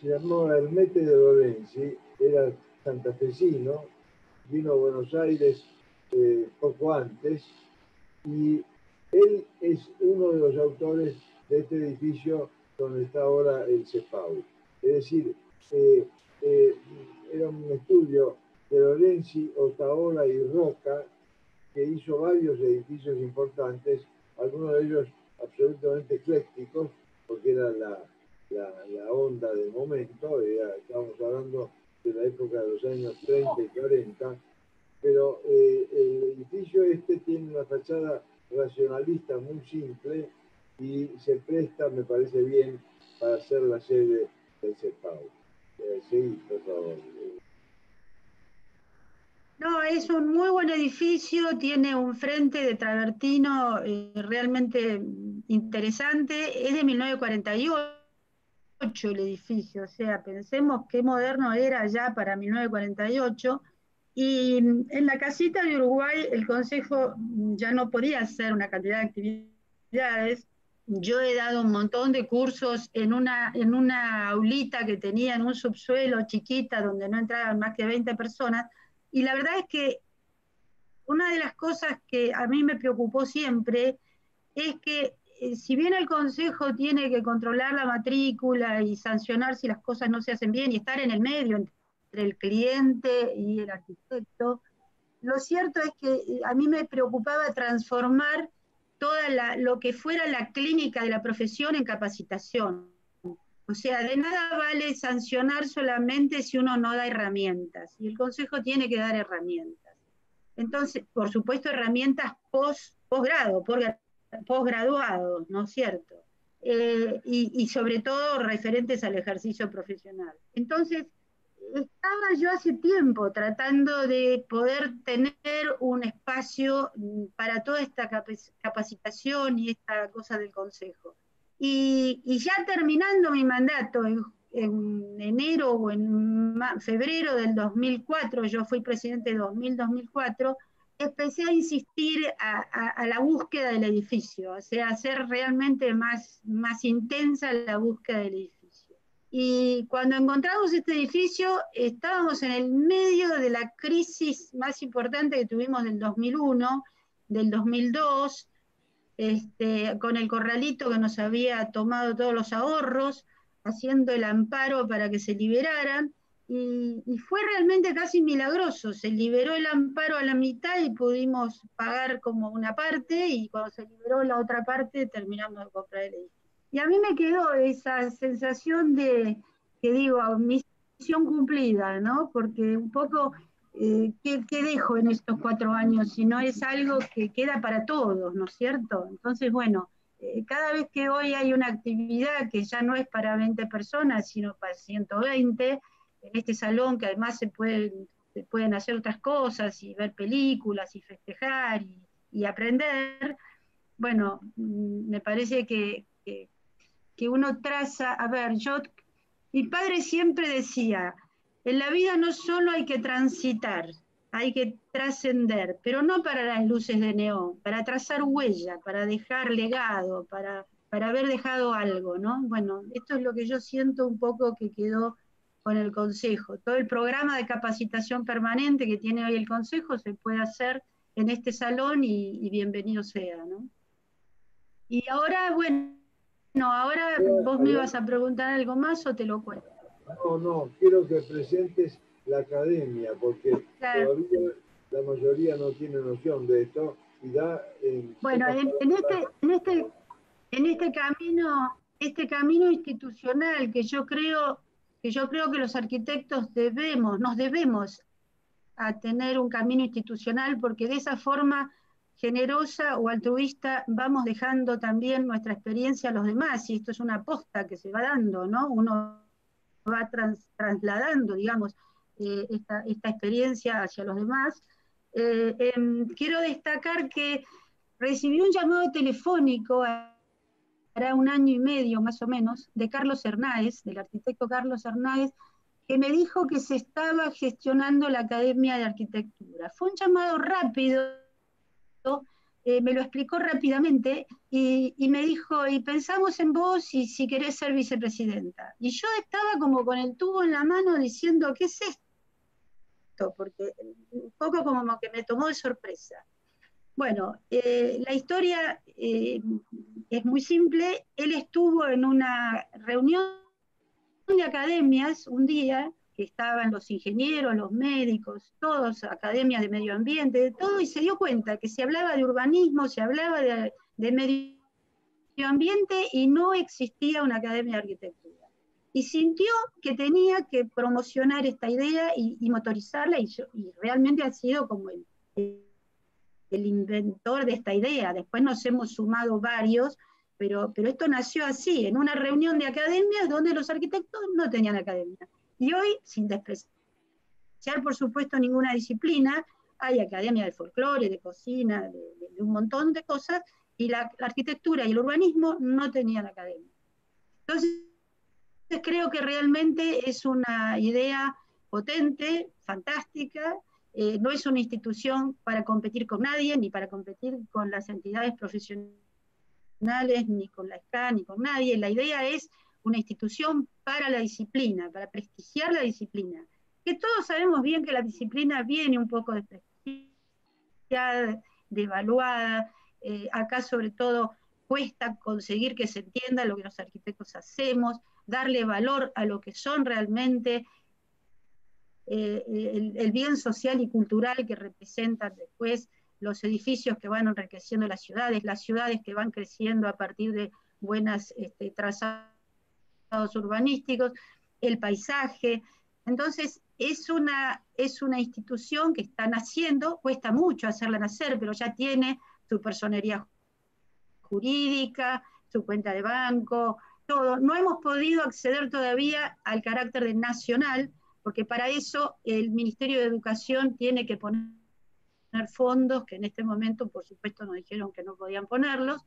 se llamó Hermete de Lorenzi, era santafesino, vino a Buenos Aires eh, poco antes, y él es uno de los autores de este edificio donde está ahora el CEPAU. Es decir, eh, eh, era un estudio de Lorenzi, Otaola y Roca, que hizo varios edificios importantes, algunos de ellos absolutamente eclécticos, porque era la, la, onda del momento, estábamos hablando de la época de los años 30 y 40, pero eh, el edificio este tiene una fachada racionalista muy simple y se presta, me parece bien, para ser la sede del CEPAU. Eh, sí, por favor. No, es un muy buen edificio, tiene un frente de travertino eh, realmente interesante, es de 1948 el edificio, o sea, pensemos qué moderno era ya para 1948, y en la casita de Uruguay el Consejo ya no podía hacer una cantidad de actividades, yo he dado un montón de cursos en una, en una aulita que tenía en un subsuelo chiquita donde no entraban más que 20 personas, y la verdad es que una de las cosas que a mí me preocupó siempre es que si bien el Consejo tiene que controlar la matrícula y sancionar si las cosas no se hacen bien y estar en el medio entre el cliente y el arquitecto, lo cierto es que eh, a mí me preocupaba transformar toda lo que fuera la clínica de la profesión en capacitación. O sea, de nada vale sancionar solamente si uno no da herramientas, y el Consejo tiene que dar herramientas. Entonces, por supuesto, herramientas posgrado, posgraduados, ¿no es cierto? Eh, y, sobre todo referentes al ejercicio profesional. Entonces, estaba yo hace tiempo tratando de poder tener un espacio mm, para toda esta capacitación y esta cosa del Consejo. Y, ya terminando mi mandato en, enero o en febrero del 2004, yo fui presidente 2000-2004, empecé a insistir a, la búsqueda del edificio, o hacer realmente más, más intensa la búsqueda del edificio. Y cuando encontramos este edificio, estábamos en el medio de la crisis más importante que tuvimos del 2001, del 2002, este, con el corralito que nos había tomado todos los ahorros, haciendo el amparo para que se liberaran, y, fue realmente casi milagroso. Se liberó el amparo a la mitad y pudimos pagar como una parte, y cuando se liberó la otra parte terminamos de comprar el edificio. Y a mí me quedó esa sensación de, que digo, misión cumplida, ¿no? Porque un poco eh, ¿qué, dejo en estos cuatro años si no es algo que queda para todos, ¿no es cierto? Entonces, bueno, eh, cada vez que hoy hay una actividad que ya no es para 20 personas, sino para 120, en este salón que además se pueden, pueden hacer otras cosas y ver películas y festejar y, aprender, bueno, mm, me parece que, que, que uno traza, a ver, yo, mi padre siempre decía, en la vida no solo hay que transitar, hay que trascender, pero no para las luces de neón, para trazar huella, para dejar legado, para, para haber dejado algo, ¿no? Bueno, esto es lo que yo siento un poco que quedó con el Consejo. Todo el programa de capacitación permanente que tiene hoy el Consejo se puede hacer en este salón y, bienvenido sea, ¿no? Y ahora, bueno, ahora vos me ibas a preguntar algo más o te lo cuento. No, no, quiero que presentes la academia, porque todavía la mayoría no tiene noción de esto y da... bueno, en, este, en, este, en este camino, este camino institucional que yo creo que yo creo que los arquitectos debemos, nos debemos a tener un camino institucional porque de esa forma generosa o altruista vamos dejando también nuestra experiencia a los demás y esto es una aposta que se va dando, ¿no? Uno va trasladando, digamos, eh, esta, experiencia hacia los demás. Eh, em, quiero destacar que recibí un llamado telefónico para un año y medio más o menos de Carlos Hernáez, del arquitecto Carlos Hernáez, que me dijo que se estaba gestionando la Academia de Arquitectura. Fue un llamado rápido, eh, me lo explicó rápidamente y, me dijo, y pensamos en vos y si querés ser vicepresidenta. Y yo estaba como con el tubo en la mano diciendo, ¿qué es esto? Porque un poco como que me tomó de sorpresa. Bueno, eh, la historia eh, es muy simple. Él estuvo en una reunión de academias un día estaban los ingenieros, los médicos, todos, academias de medio ambiente, de todo, y se dio cuenta que se hablaba de urbanismo, se hablaba de, medio ambiente y no existía una academia de arquitectura. Y sintió que tenía que promocionar esta idea y, motorizarla, y, realmente ha sido como el inventor de esta idea. Después nos hemos sumado varios, pero, pero esto nació así, en una reunión de academias donde los arquitectos no tenían academia. Y hoy, sin despreciar, por supuesto, ninguna disciplina, hay academia de folclore, de cocina, de, un montón de cosas, y la, arquitectura y el urbanismo no tenían academia. Entonces, creo que realmente es una idea potente, fantástica, eh, no es una institución para competir con nadie, ni para competir con las entidades profesionales, ni con la SCA, ni con nadie. La idea es una institución para la disciplina, para prestigiar la disciplina. Que todos sabemos bien que la disciplina viene un poco desprestigiada, devaluada. Eh, acá sobre todo cuesta conseguir que se entienda lo que los arquitectos hacemos, darle valor a lo que son realmente eh, el, bien social y cultural que representan después los edificios que van enriqueciendo las ciudades, las ciudades que van creciendo a partir de buenas este, trazados urbanísticos, el paisaje. Entonces, es una, es una institución que está naciendo, cuesta mucho hacerla nacer, pero ya tiene su personería jurídica, su cuenta de banco, todo. No hemos podido acceder todavía al carácter de nacional, porque para eso el Ministerio de Educación tiene que poner fondos, que en este momento, por supuesto, nos dijeron que no podían ponerlos,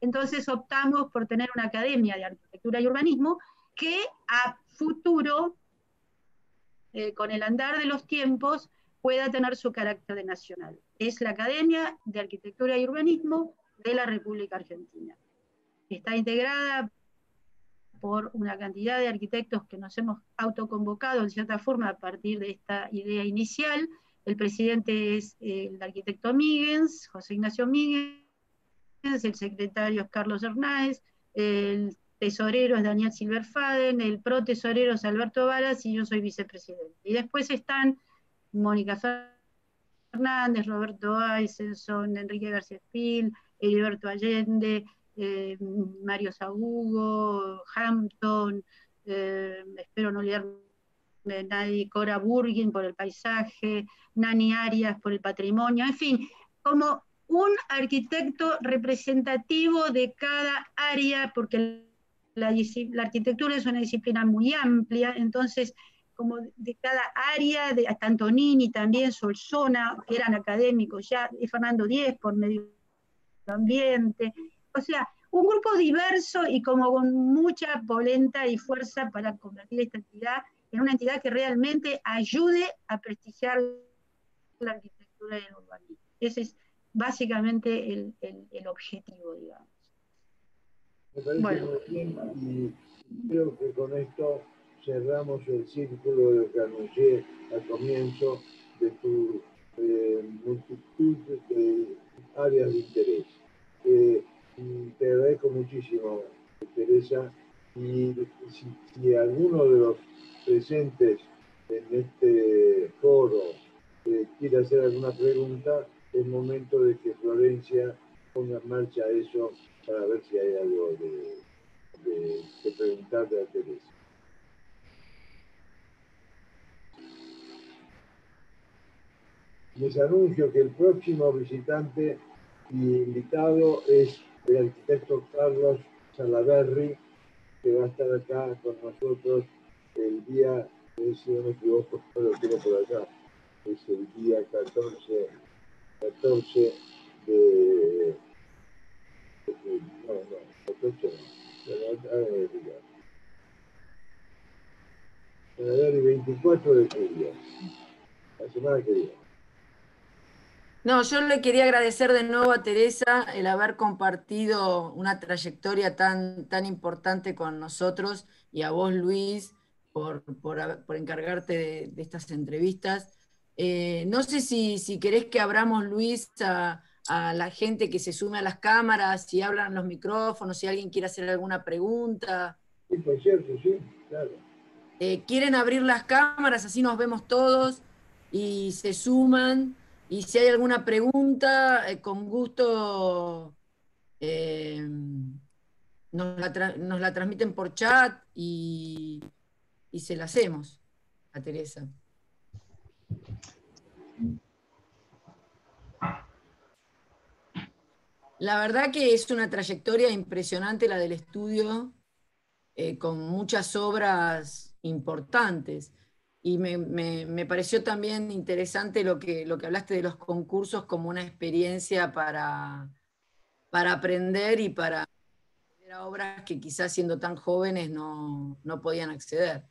entonces optamos por tener una academia de arquitectura y urbanismo que a futuro, eh, con el andar de los tiempos, pueda tener su carácter de nacional. Es la Academia de Arquitectura y Urbanismo de la República Argentina. Está integrada por una cantidad de arquitectos que nos hemos autoconvocado en cierta forma a partir de esta idea inicial. El presidente es el arquitecto Míguez, José Ignacio Míguez, el secretario es Carlos Hernández, el tesorero es Daniel Silverfaden, el pro tesorero es Alberto Varas y yo soy vicepresidente. Y después están Mónica Fernández, Roberto Eisenson, Enrique García Espil, Heriberto Allende, eh, Mario Sabugo, Hampton, eh, espero no olvidarme nadie, Cora Burgin por el paisaje, Nani Arias por el patrimonio, en fin, como un arquitecto representativo de cada área, porque la, arquitectura es una disciplina muy amplia, entonces como de cada área, de, hasta Antonini también, Solsona, que eran académicos ya, de Fernando Díez por medio ambiente, o sea, un grupo diverso y como con mucha polenta y fuerza para convertir esta entidad en una entidad que realmente ayude a prestigiar la arquitectura y el urbanismo. Ese es básicamente el, el, objetivo, digamos. Me parece muy bien y creo que con esto cerramos el círculo de lo que anuncié al comienzo de tu eh, multitud de áreas de interés. Eh, te agradezco muchísimo, Teresa, y si, alguno de los presentes en este foro eh, quiere hacer alguna pregunta, es momento de que Florencia ponga en marcha eso para ver si hay algo de, de, de preguntarle a Teresa. Les anuncio que el próximo visitante y invitado es el arquitecto Carlos Salaverri, que va a estar acá con nosotros el día, si no me equivoco, lo tengo por acá, es el día 14 14 de... No, no, 14 no. el 24 de julio, la semana que viene. No, yo le quería agradecer de nuevo a Teresa el haber compartido una trayectoria tan, tan importante con nosotros y a vos, Luis, por, por, encargarte de estas entrevistas. Eh, no sé si, si, querés que abramos, Luis, a, la gente que se sume a las cámaras, si hablan los micrófonos, si alguien quiere hacer alguna pregunta. Sí, por cierto, sí, claro. eh, quieren abrir las cámaras, así nos vemos todos y se suman. Y si hay alguna pregunta, eh, con gusto eh, nos, la transmiten por chat y, y se la hacemos a Teresa. La verdad que es una trayectoria impresionante la del estudio, eh, con muchas obras importantes. Y me, pareció también interesante lo que, lo que hablaste de los concursos como una experiencia para, para aprender y para acceder a obras que quizás siendo tan jóvenes no, podían acceder.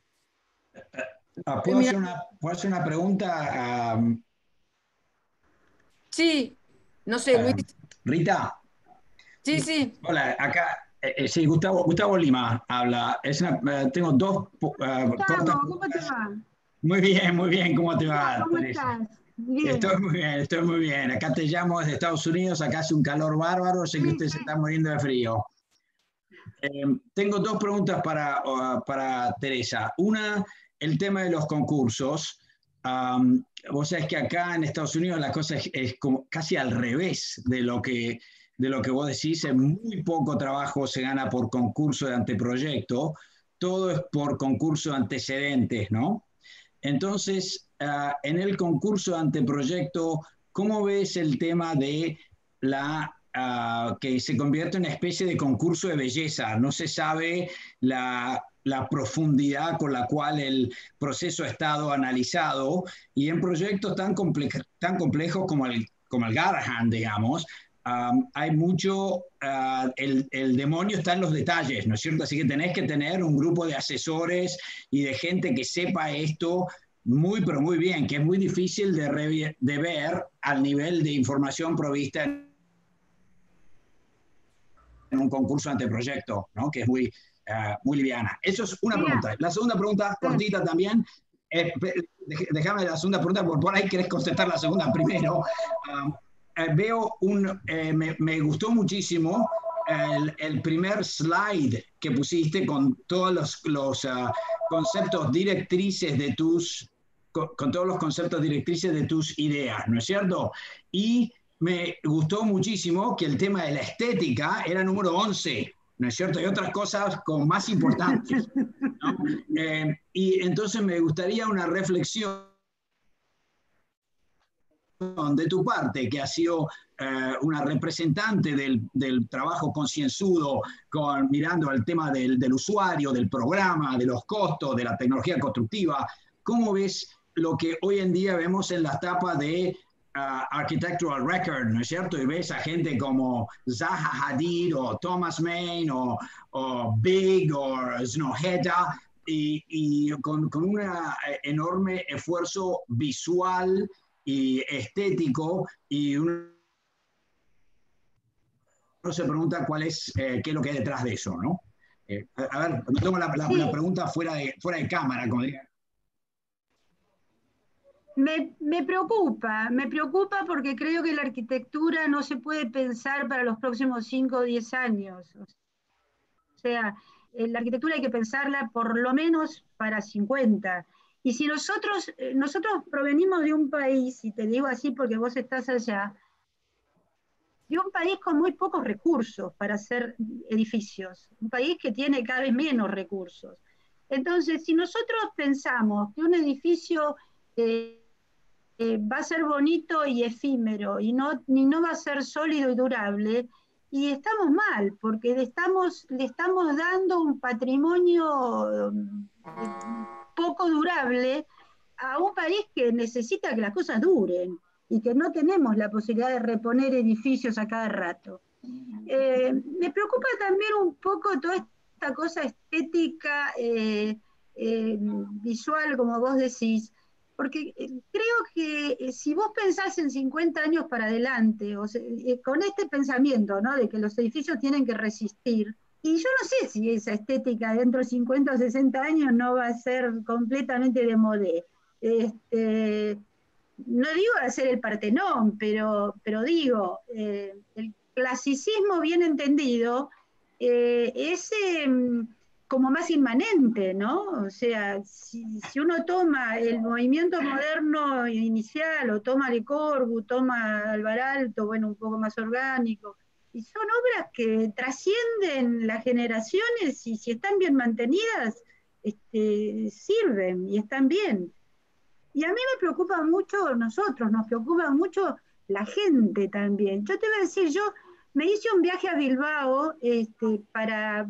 Ah, ¿Puedo, hacer una, pregunta? Sí, no sé, Luis. Rita. Sí, sí. Hola, acá, eh, eh, sí, Gustavo, Gustavo Lima habla. Es una, eh, tengo dos. Gustavo, ¿cómo te va? Muy bien, muy bien, ¿cómo te va? ¿Cómo estás? Estoy muy bien, estoy muy bien. Acá te llamo desde Estados Unidos, acá hace un calor bárbaro, sé que usted se está muriendo de frío. tengo dos preguntas para, para Teresa. Una, el tema de los concursos. vos sabés que acá en Estados Unidos la cosa es, es como casi al revés de lo que de lo que vos decís, muy poco trabajo se gana por concurso de anteproyecto, todo es por concurso de antecedentes, ¿no? Entonces, ah, en el concurso de anteproyecto, ¿cómo ves el tema de la ah, que se convierte en una especie de concurso de belleza? No se sabe la, profundidad con la cual el proceso ha estado analizado y en proyectos tan, complejos como el, como el digamos, hay mucho, ah, el, demonio está en los detalles, ¿no es cierto? Así que tenés que tener un grupo de asesores y de gente que sepa esto muy, pero muy bien, que es muy difícil de, de ver al nivel de información provista en un concurso anteproyecto, ¿no? Que es muy, ah, muy liviana. Eso es una pregunta. La segunda pregunta, cortita también, déjame la segunda pregunta, porque por ahí querés contestar la segunda primero. Eh, veo un, eh, me, gustó muchísimo el, primer slide que pusiste con todos los, los ah, conceptos directrices de tus, con, todos los conceptos directrices de tus ideas, ¿no es cierto? Y me gustó muchísimo que el tema de la estética era número 11, ¿no es cierto? Hay otras cosas con más importantes. Eh, y entonces me gustaría una reflexión de tu parte, que ha sido eh, una representante del, del trabajo concienzudo, con, mirando el tema del, del, usuario, del programa, de los costos, de la tecnología constructiva. ¿Cómo ves lo que hoy en día vemos en la tapa de uh, Architectural Record, ¿no es cierto? Y ves a gente como Zaha Hadid o Thomas Main o, o Big o Snowheta y, y con, con un enorme esfuerzo visual y estético y uno se pregunta cuál es, eh, qué es lo que hay detrás de eso, ¿no? Eh, a, ver, tengo la, pregunta fuera de, fuera de cámara, como diría. Me, me, preocupa, me preocupa porque creo que la arquitectura no se puede pensar para los próximos 5 o 10 años. O sea, eh, la arquitectura hay que pensarla por lo menos para 50. Y si nosotros, eh, nosotros provenimos de un país, y te digo así porque vos estás allá, de un país con muy pocos recursos para hacer edificios, un país que tiene cada vez menos recursos. Entonces, si nosotros pensamos que un edificio eh, eh, va a ser bonito y efímero y no, ni no va a ser sólido y durable, y estamos mal, porque le estamos, le estamos dando un patrimonio poco durable a un país que necesita que las cosas duren y que no tenemos la posibilidad de reponer edificios a cada rato. Eh, me preocupa también un poco toda esta cosa estética, eh, eh, visual, como vos decís, porque creo que si vos pensás en 50 años para adelante, o con este pensamiento ¿no? de que los edificios tienen que resistir, y yo no sé si esa estética dentro de 50 o 60 años no va a ser completamente de modé. Este, no digo hacer el Partenón, pero, pero digo, eh, el clasicismo bien entendido eh, es, em, como más inmanente, ¿no? O sea, si, uno toma el movimiento moderno inicial, o toma Le Corbu, toma Alvaralto, bueno, un poco más orgánico, y son obras que trascienden las generaciones y si están bien mantenidas, este, sirven y están bien. Y a mí me preocupa mucho nosotros, nos preocupa mucho la gente también. Yo te voy a decir, yo me hice un viaje a Bilbao este, para,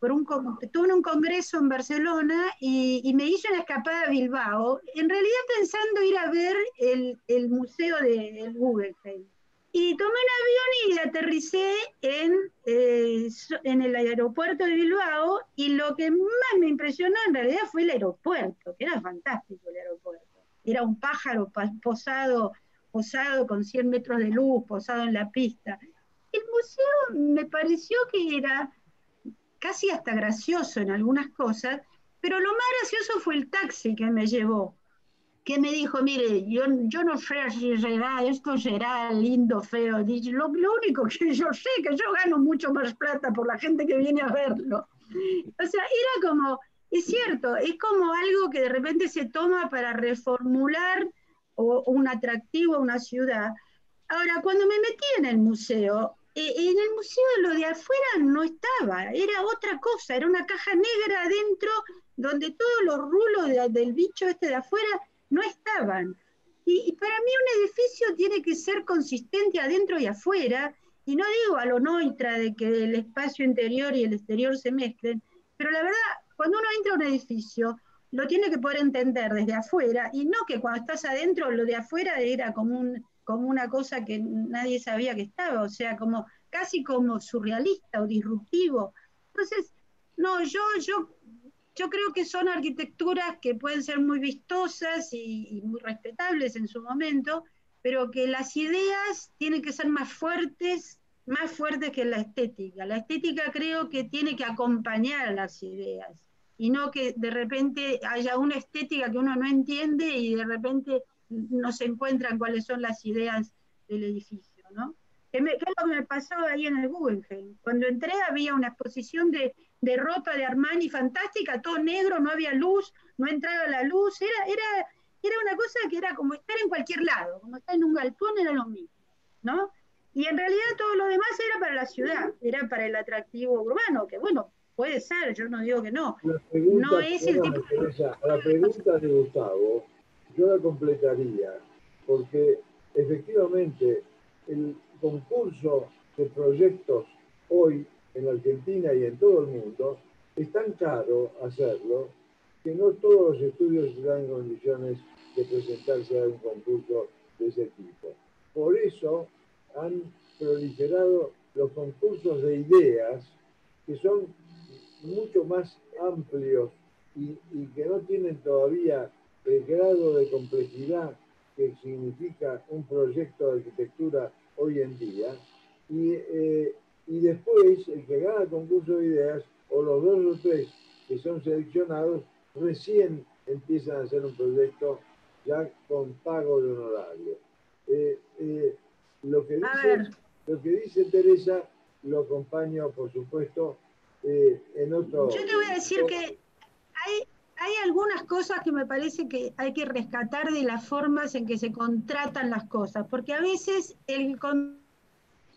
por un, tuve un congreso en Barcelona y, me hice una escapada a Bilbao, en realidad pensando ir a ver el, el museo del Guggenheim. Y tomé un avión y aterricé en, eh, en el aeropuerto de Bilbao y lo que más me impresionó en realidad fue el aeropuerto, que era fantástico el aeropuerto. Era un pájaro posado, posado con 100 metros de luz, posado en la pista. El museo me pareció que era casi hasta gracioso en algunas cosas, pero lo más gracioso fue el taxi que me llevó que me dijo, mire, yo, yo no sé si será, esto será lindo, feo. lo, lo, único que yo sé que yo gano mucho más plata por la gente que viene a verlo. O sea, era como, es cierto, es como algo que de repente se toma para reformular o, un atractivo a una ciudad. Ahora, cuando me metí en el museo, eh, en el museo lo de afuera no estaba, era otra cosa, era una caja negra adentro donde todos los rulos del bicho este de afuera no estaban. Y, para mí un edificio tiene que ser consistente adentro y afuera, y no digo a lo noitra de que el espacio interior y el exterior se mezclen, pero la verdad, cuando uno entra a un edificio, lo tiene que poder entender desde afuera, y no que cuando estás adentro lo de afuera era como, un, como una cosa que nadie sabía que estaba, o sea, como casi como surrealista o disruptivo. Entonces, no, yo, yo yo creo que son arquitecturas que pueden ser muy vistosas y, muy respetables en su momento, pero que las ideas tienen que ser más fuertes, más fuertes que la estética. La estética creo que tiene que acompañar las ideas y no que de repente haya una estética que uno no entiende y de repente no se encuentran cuáles son las ideas del edificio, ¿no? ¿Qué, es lo que me pasó ahí en el Guggenheim? Cuando entré había una exposición de de ropa de Armani fantástica, todo negro, no había luz, no entraba la luz, era, era, era una cosa que era como estar en cualquier lado, como estar en un galpón era lo mismo, ¿no? Y en realidad todo lo demás era para la ciudad, era para el atractivo urbano, que bueno, puede ser, yo no digo que no. no es el tipo... La pregunta de Gustavo, yo la completaría, porque efectivamente el concurso de proyectos hoy en Argentina y en todo el mundo, es tan caro hacerlo que no todos los estudios están en condiciones de presentarse a un concurso de ese tipo. Por eso han proliferado los concursos de ideas que son mucho más amplios y, que no tienen todavía el grado de complejidad que significa un proyecto de arquitectura hoy en día. Y eh, y después el que gana el concurso de ideas, o los dos o tres que son seleccionados, recién empiezan a hacer un proyecto ya con pago de honorario. Eh, eh, lo, que dice, lo que dice Teresa lo acompaño, por supuesto, eh, en otro... Yo te voy a decir que hay, hay algunas cosas que me parece que hay que rescatar de las formas en que se contratan las cosas, porque a veces el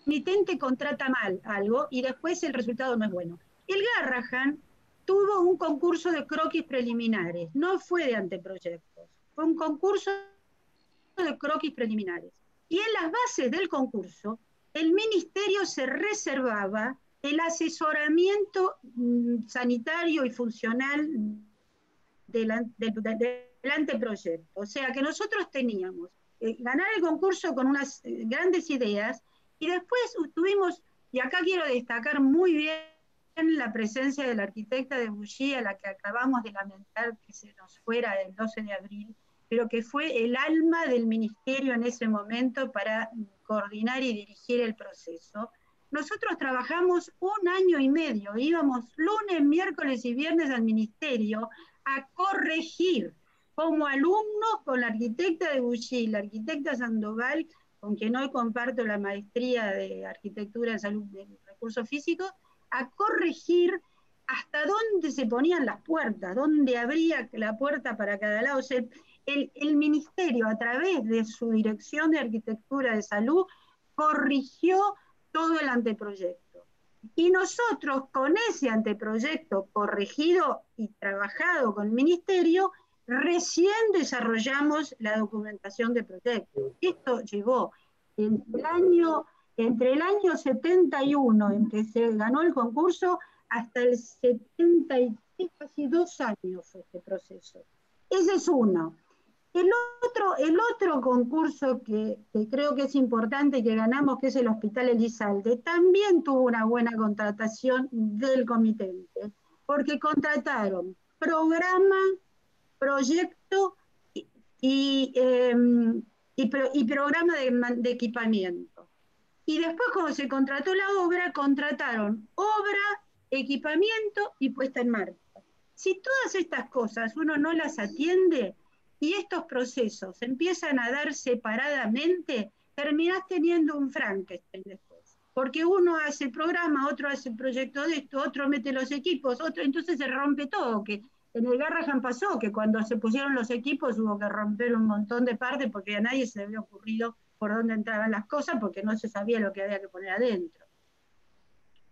comitente contrata mal algo y después el resultado no es bueno. El Garrahan tuvo un concurso de croquis preliminares, no fue de anteproyectos, fue un concurso de croquis preliminares. Y en las bases del concurso, el ministerio se reservaba el asesoramiento mm, sanitario y funcional del, anteproyecto. O sea que nosotros teníamos eh, ganar el concurso con unas eh, grandes ideas y después tuvimos, y acá quiero destacar muy bien la presencia de la arquitecta de Bougie, a la que acabamos de lamentar que se nos fuera el 12 de abril, pero que fue el alma del ministerio en ese momento para coordinar y dirigir el proceso. Nosotros trabajamos un año y medio, íbamos lunes, miércoles y viernes al ministerio a corregir como alumnos con la arquitecta de Bougie, la arquitecta Sandoval, con quien hoy comparto la maestría de arquitectura en salud de recursos físicos, a corregir hasta dónde se ponían las puertas, dónde abría la puerta para cada lado. el, el, ministerio, a través de su dirección de arquitectura de salud, corrigió todo el anteproyecto. Y nosotros con ese anteproyecto corregido y trabajado con el ministerio, recién desarrollamos la documentación de proyecto. Esto llevó entre el año 71 en que se ganó el concurso hasta el 73, casi dos años fue este proceso. Ese es uno. El otro, el otro concurso que, creo que es importante que ganamos, que es el Hospital Elizalde, también tuvo una buena contratación del comitente, porque contrataron programa, proyecto y, em, y, programa de, de equipamiento. Y después cuando se contrató la obra, contrataron obra, equipamiento y puesta en marcha. Si todas estas cosas uno no las atiende y estos procesos empiezan a dar separadamente, terminás teniendo un Frankenstein después. Porque uno hace el programa, otro hace el proyecto de esto, otro mete los equipos, otro, entonces se rompe todo, que en el Garrahan pasó que cuando se pusieron los equipos hubo que romper un montón de partes porque a nadie se le había ocurrido por dónde entraban las cosas porque no se sabía lo que había que poner adentro.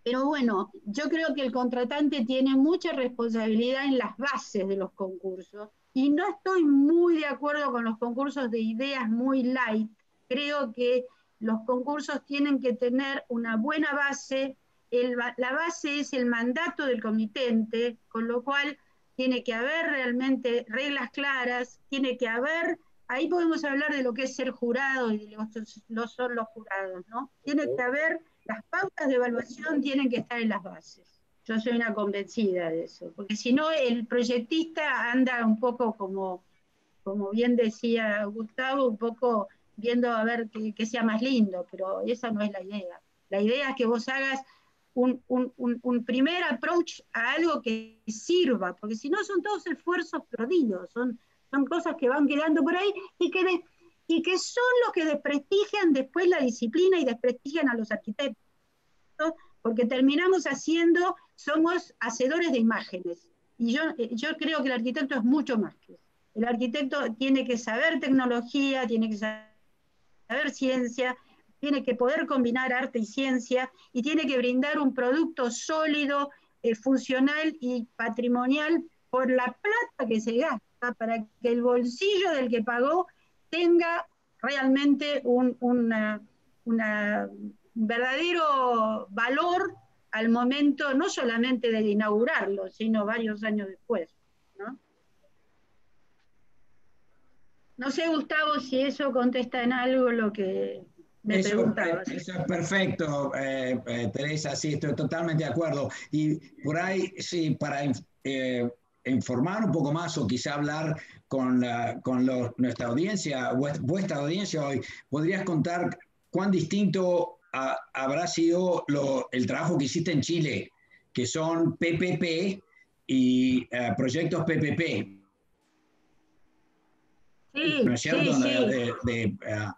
Pero bueno, yo creo que el contratante tiene mucha responsabilidad en las bases de los concursos y no estoy muy de acuerdo con los concursos de ideas muy light. Creo que los concursos tienen que tener una buena base. la base es el mandato del comitente, con lo cual tiene que haber realmente reglas claras, tiene que haber, ahí podemos hablar de lo que es ser jurado y de lo que son los jurados, ¿no? Tiene que haber las pautas de evaluación tienen que estar en las bases. Yo soy una convencida de eso, porque si no el proyectista anda un poco como, como bien decía Gustavo, un poco viendo a ver que, sea más lindo, pero esa no es la idea. La idea es que vos hagas un, primer approach a algo que sirva, porque si no son todos esfuerzos perdidos, son, son cosas que van quedando por ahí y que y que son los que desprestigian después la disciplina y desprestigian a los arquitectos, porque terminamos haciendo, somos hacedores de imágenes. Y yo, yo creo que el arquitecto es mucho más que eso. El arquitecto tiene que saber tecnología, tiene que saber ciencia, tiene que poder combinar arte y ciencia y tiene que brindar un producto sólido, eh, funcional y patrimonial por la plata que se gasta para que el bolsillo del que pagó tenga realmente un verdadero valor al momento no solamente de inaugurarlo, sino varios años después. No sé, Gustavo, si eso contesta en algo lo que me eso, preguntabas. Eso es perfecto, eh, eh, Teresa, sí, estoy totalmente de acuerdo. Y por ahí, sí, para eh, informar un poco más o quizá hablar con, con nuestra audiencia, vuestra audiencia hoy, ¿podrías contar cuán distinto habrá sido el trabajo que hiciste en Chile, que son PPP y eh, proyectos PPP? Sí, ¿No es cierto? Sí, De, de uh,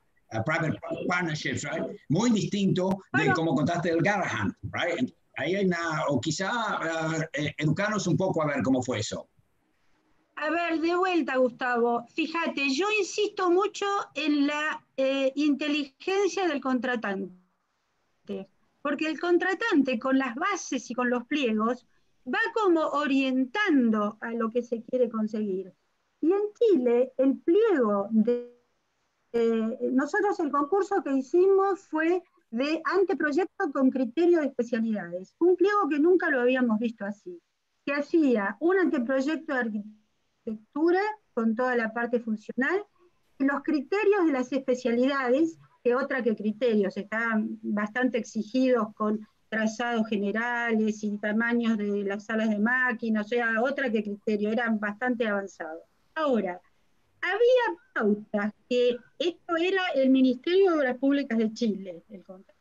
private partnerships, right? Muy distinto de como contaste del Garahan, right? Ahí hay una, o quizá uh, educarnos un poco a ver cómo fue eso. A ver, de vuelta, Gustavo. Fíjate, yo insisto mucho en la eh, inteligencia del contratante, porque el contratante con las bases y con los pliegos va como orientando a lo que se quiere conseguir. Y en Chile, el pliego de... Eh, nosotros el concurso que hicimos fue de anteproyecto con criterio de especialidades, un pliego que nunca lo habíamos visto así, que hacía un anteproyecto de arquitectura, con toda la parte funcional, los criterios de las especialidades, que otra que criterios, estaban bastante exigidos con trazados generales y tamaños de las salas de máquinas, o sea, otra que criterio, eran bastante avanzados. Ahora, había pautas que esto era el Ministerio de Obras Públicas de Chile, el contrato.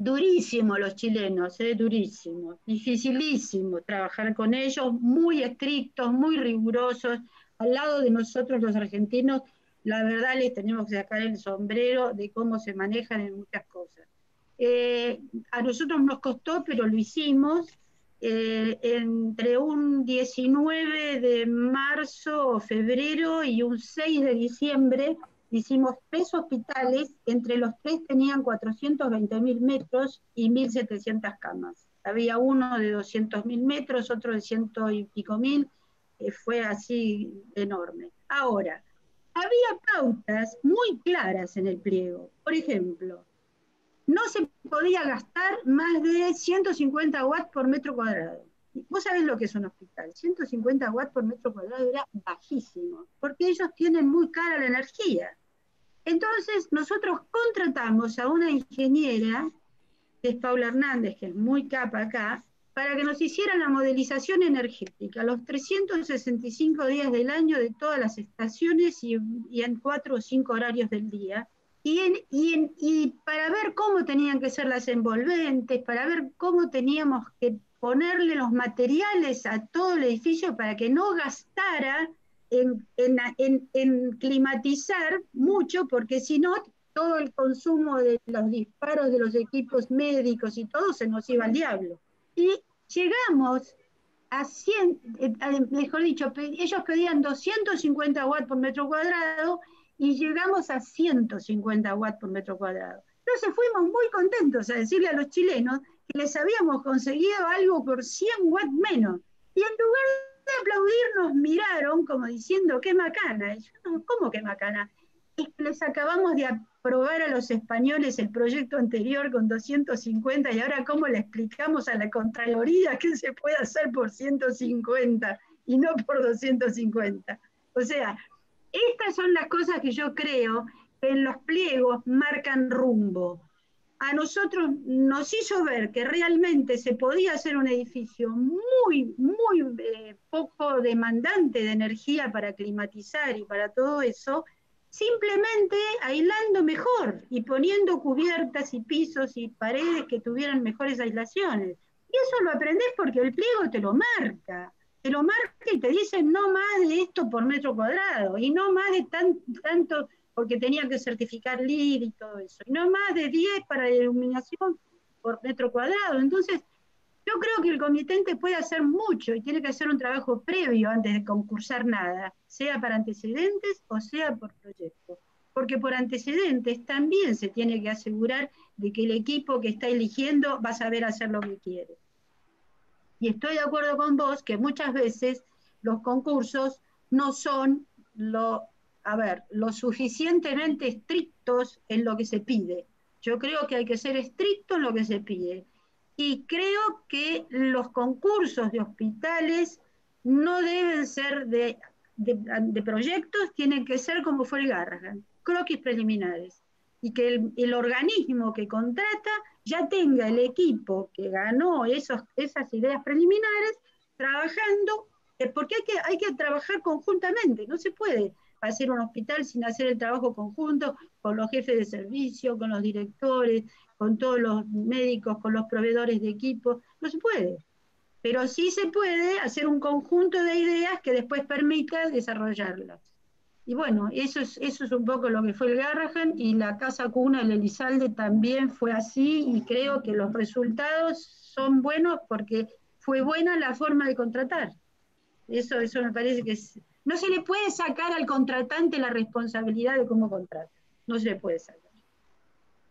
Durísimo los chilenos, ¿eh? durísimo, dificilísimo trabajar con ellos, muy estrictos, muy rigurosos. Al lado de nosotros los argentinos, la verdad les tenemos que sacar el sombrero de cómo se manejan en muchas cosas. Eh, a nosotros nos costó, pero lo hicimos, eh, entre un 19 de marzo o febrero y un 6 de diciembre hicimos tres hospitales, entre los tres tenían 420 mil metros y 1.700 camas. Había uno de 200 mil metros, otro de ciento y pico mil, fue así enorme. Ahora, había pautas muy claras en el pliego. Por ejemplo, no se podía gastar más de 150 watts por metro cuadrado. Vos sabés lo que es un hospital. 150 watts por metro cuadrado era bajísimo, porque ellos tienen muy cara la energía. Entonces, nosotros contratamos a una ingeniera, que es Paula Hernández, que es muy capa acá, para que nos hiciera la modelización energética, los 365 días del año de todas las estaciones y, en cuatro o cinco horarios del día, y, y, para ver cómo tenían que ser las envolventes, para ver cómo teníamos que ponerle los materiales a todo el edificio para que no gastara en, en, climatizar mucho, porque si no, todo el consumo de los disparos de los equipos médicos y todo se nos iba al diablo. Y llegamos a 100, eh, mejor dicho, ellos pedían 250 watts por metro cuadrado y llegamos a 150 watts por metro cuadrado. Entonces fuimos muy contentos a decirle a los chilenos que les habíamos conseguido algo por 100 watts menos. Y en lugar de aplaudir, nos miraron como diciendo, qué macana. Y yo, no, ¿cómo qué macana? Es que les acabamos de aprobar a los españoles el proyecto anterior con 250 y ahora cómo le explicamos a la Contraloría que se puede hacer por 150 y no por 250. O sea, estas son las cosas que yo creo que en los pliegos marcan rumbo. A nosotros nos hizo ver que realmente se podía hacer un edificio muy, muy eh, poco demandante de energía para climatizar y para todo eso, simplemente aislando mejor y poniendo cubiertas y pisos y paredes que tuvieran mejores aislaciones. Y eso lo aprendes porque el pliego te lo marca te lo marca y te dice no más de esto por metro cuadrado, y no más de tanto, porque tenía que certificar LEED y todo eso, y no más de 10 para la iluminación por metro cuadrado. Entonces, yo creo que el comitente puede hacer mucho y tiene que hacer un trabajo previo antes de concursar nada, sea para antecedentes o sea por proyecto. Porque por antecedentes también se tiene que asegurar de que el equipo que está eligiendo va a saber hacer lo que quiere. Y estoy de acuerdo con vos que muchas veces los concursos no son lo, a ver, lo suficientemente estrictos en lo que se pide. Yo creo que hay que ser estricto en lo que se pide. Y creo que los concursos de hospitales no deben ser de, de, proyectos, tienen que ser como fue el Garrahan, croquis preliminares. Y que el, el organismo que contrata ya tenga el equipo que ganó esos, esas ideas preliminares trabajando, eh, porque hay que, hay que trabajar conjuntamente, no se puede hacer un hospital sin hacer el trabajo conjunto con los jefes de servicio, con los directores, con todos los médicos, con los proveedores de equipo, no se puede. Pero sí se puede hacer un conjunto de ideas que después permita desarrollarlas. Y bueno, eso es, eso es un poco lo que fue el Garrahan y la Casa Cuna, el Elizalde también fue así y creo que los resultados son buenos porque fue buena la forma de contratar. Eso, eso me parece que no se le puede sacar al contratante la responsabilidad de cómo contrata, no se le puede sacar.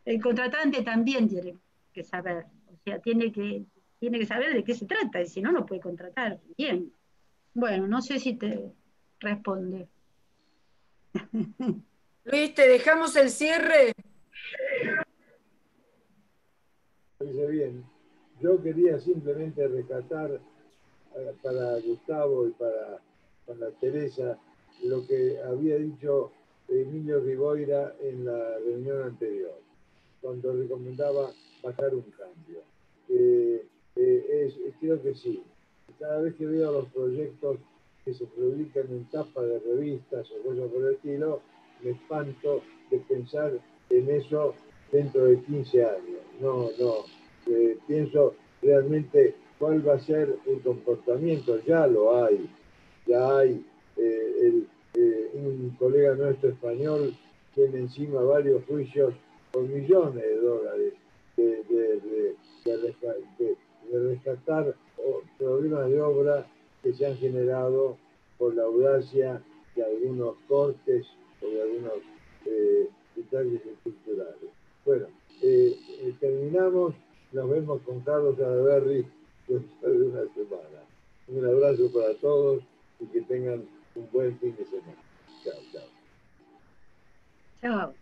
El contratante también tiene que saber, o sea, tiene que, tiene que saber de qué se trata, y si no, no puede contratar. Bien. Bueno, no sé si te responde. Luis, ¿te dejamos el cierre? Dice bien. Yo quería simplemente rescatar eh, para Gustavo y para, para Teresa lo que había dicho Emilio Riboira en la reunión anterior, cuando recomendaba bajar un cambio. Eh, es, creo que sí. Cada vez que veo los proyectos que se publican en tapa de revistas o cosas por el estilo, me espanto de pensar en eso dentro de 15 años. No, no. Eh, pienso realmente cuál va a ser el comportamiento. Ya lo hay. Ya hay. Eh, eh, un colega nuestro español tiene encima varios juicios por millones de dólares de, de rescatar problemas de obra que se han generado por la audacia de algunos cortes o de algunos eh, detalles estructurales. Bueno, eh, eh, terminamos, nos vemos con Carlos Adaberri dentro de una semana. Un abrazo para todos y que tengan un buen fin de semana. Chao, chao. Chao.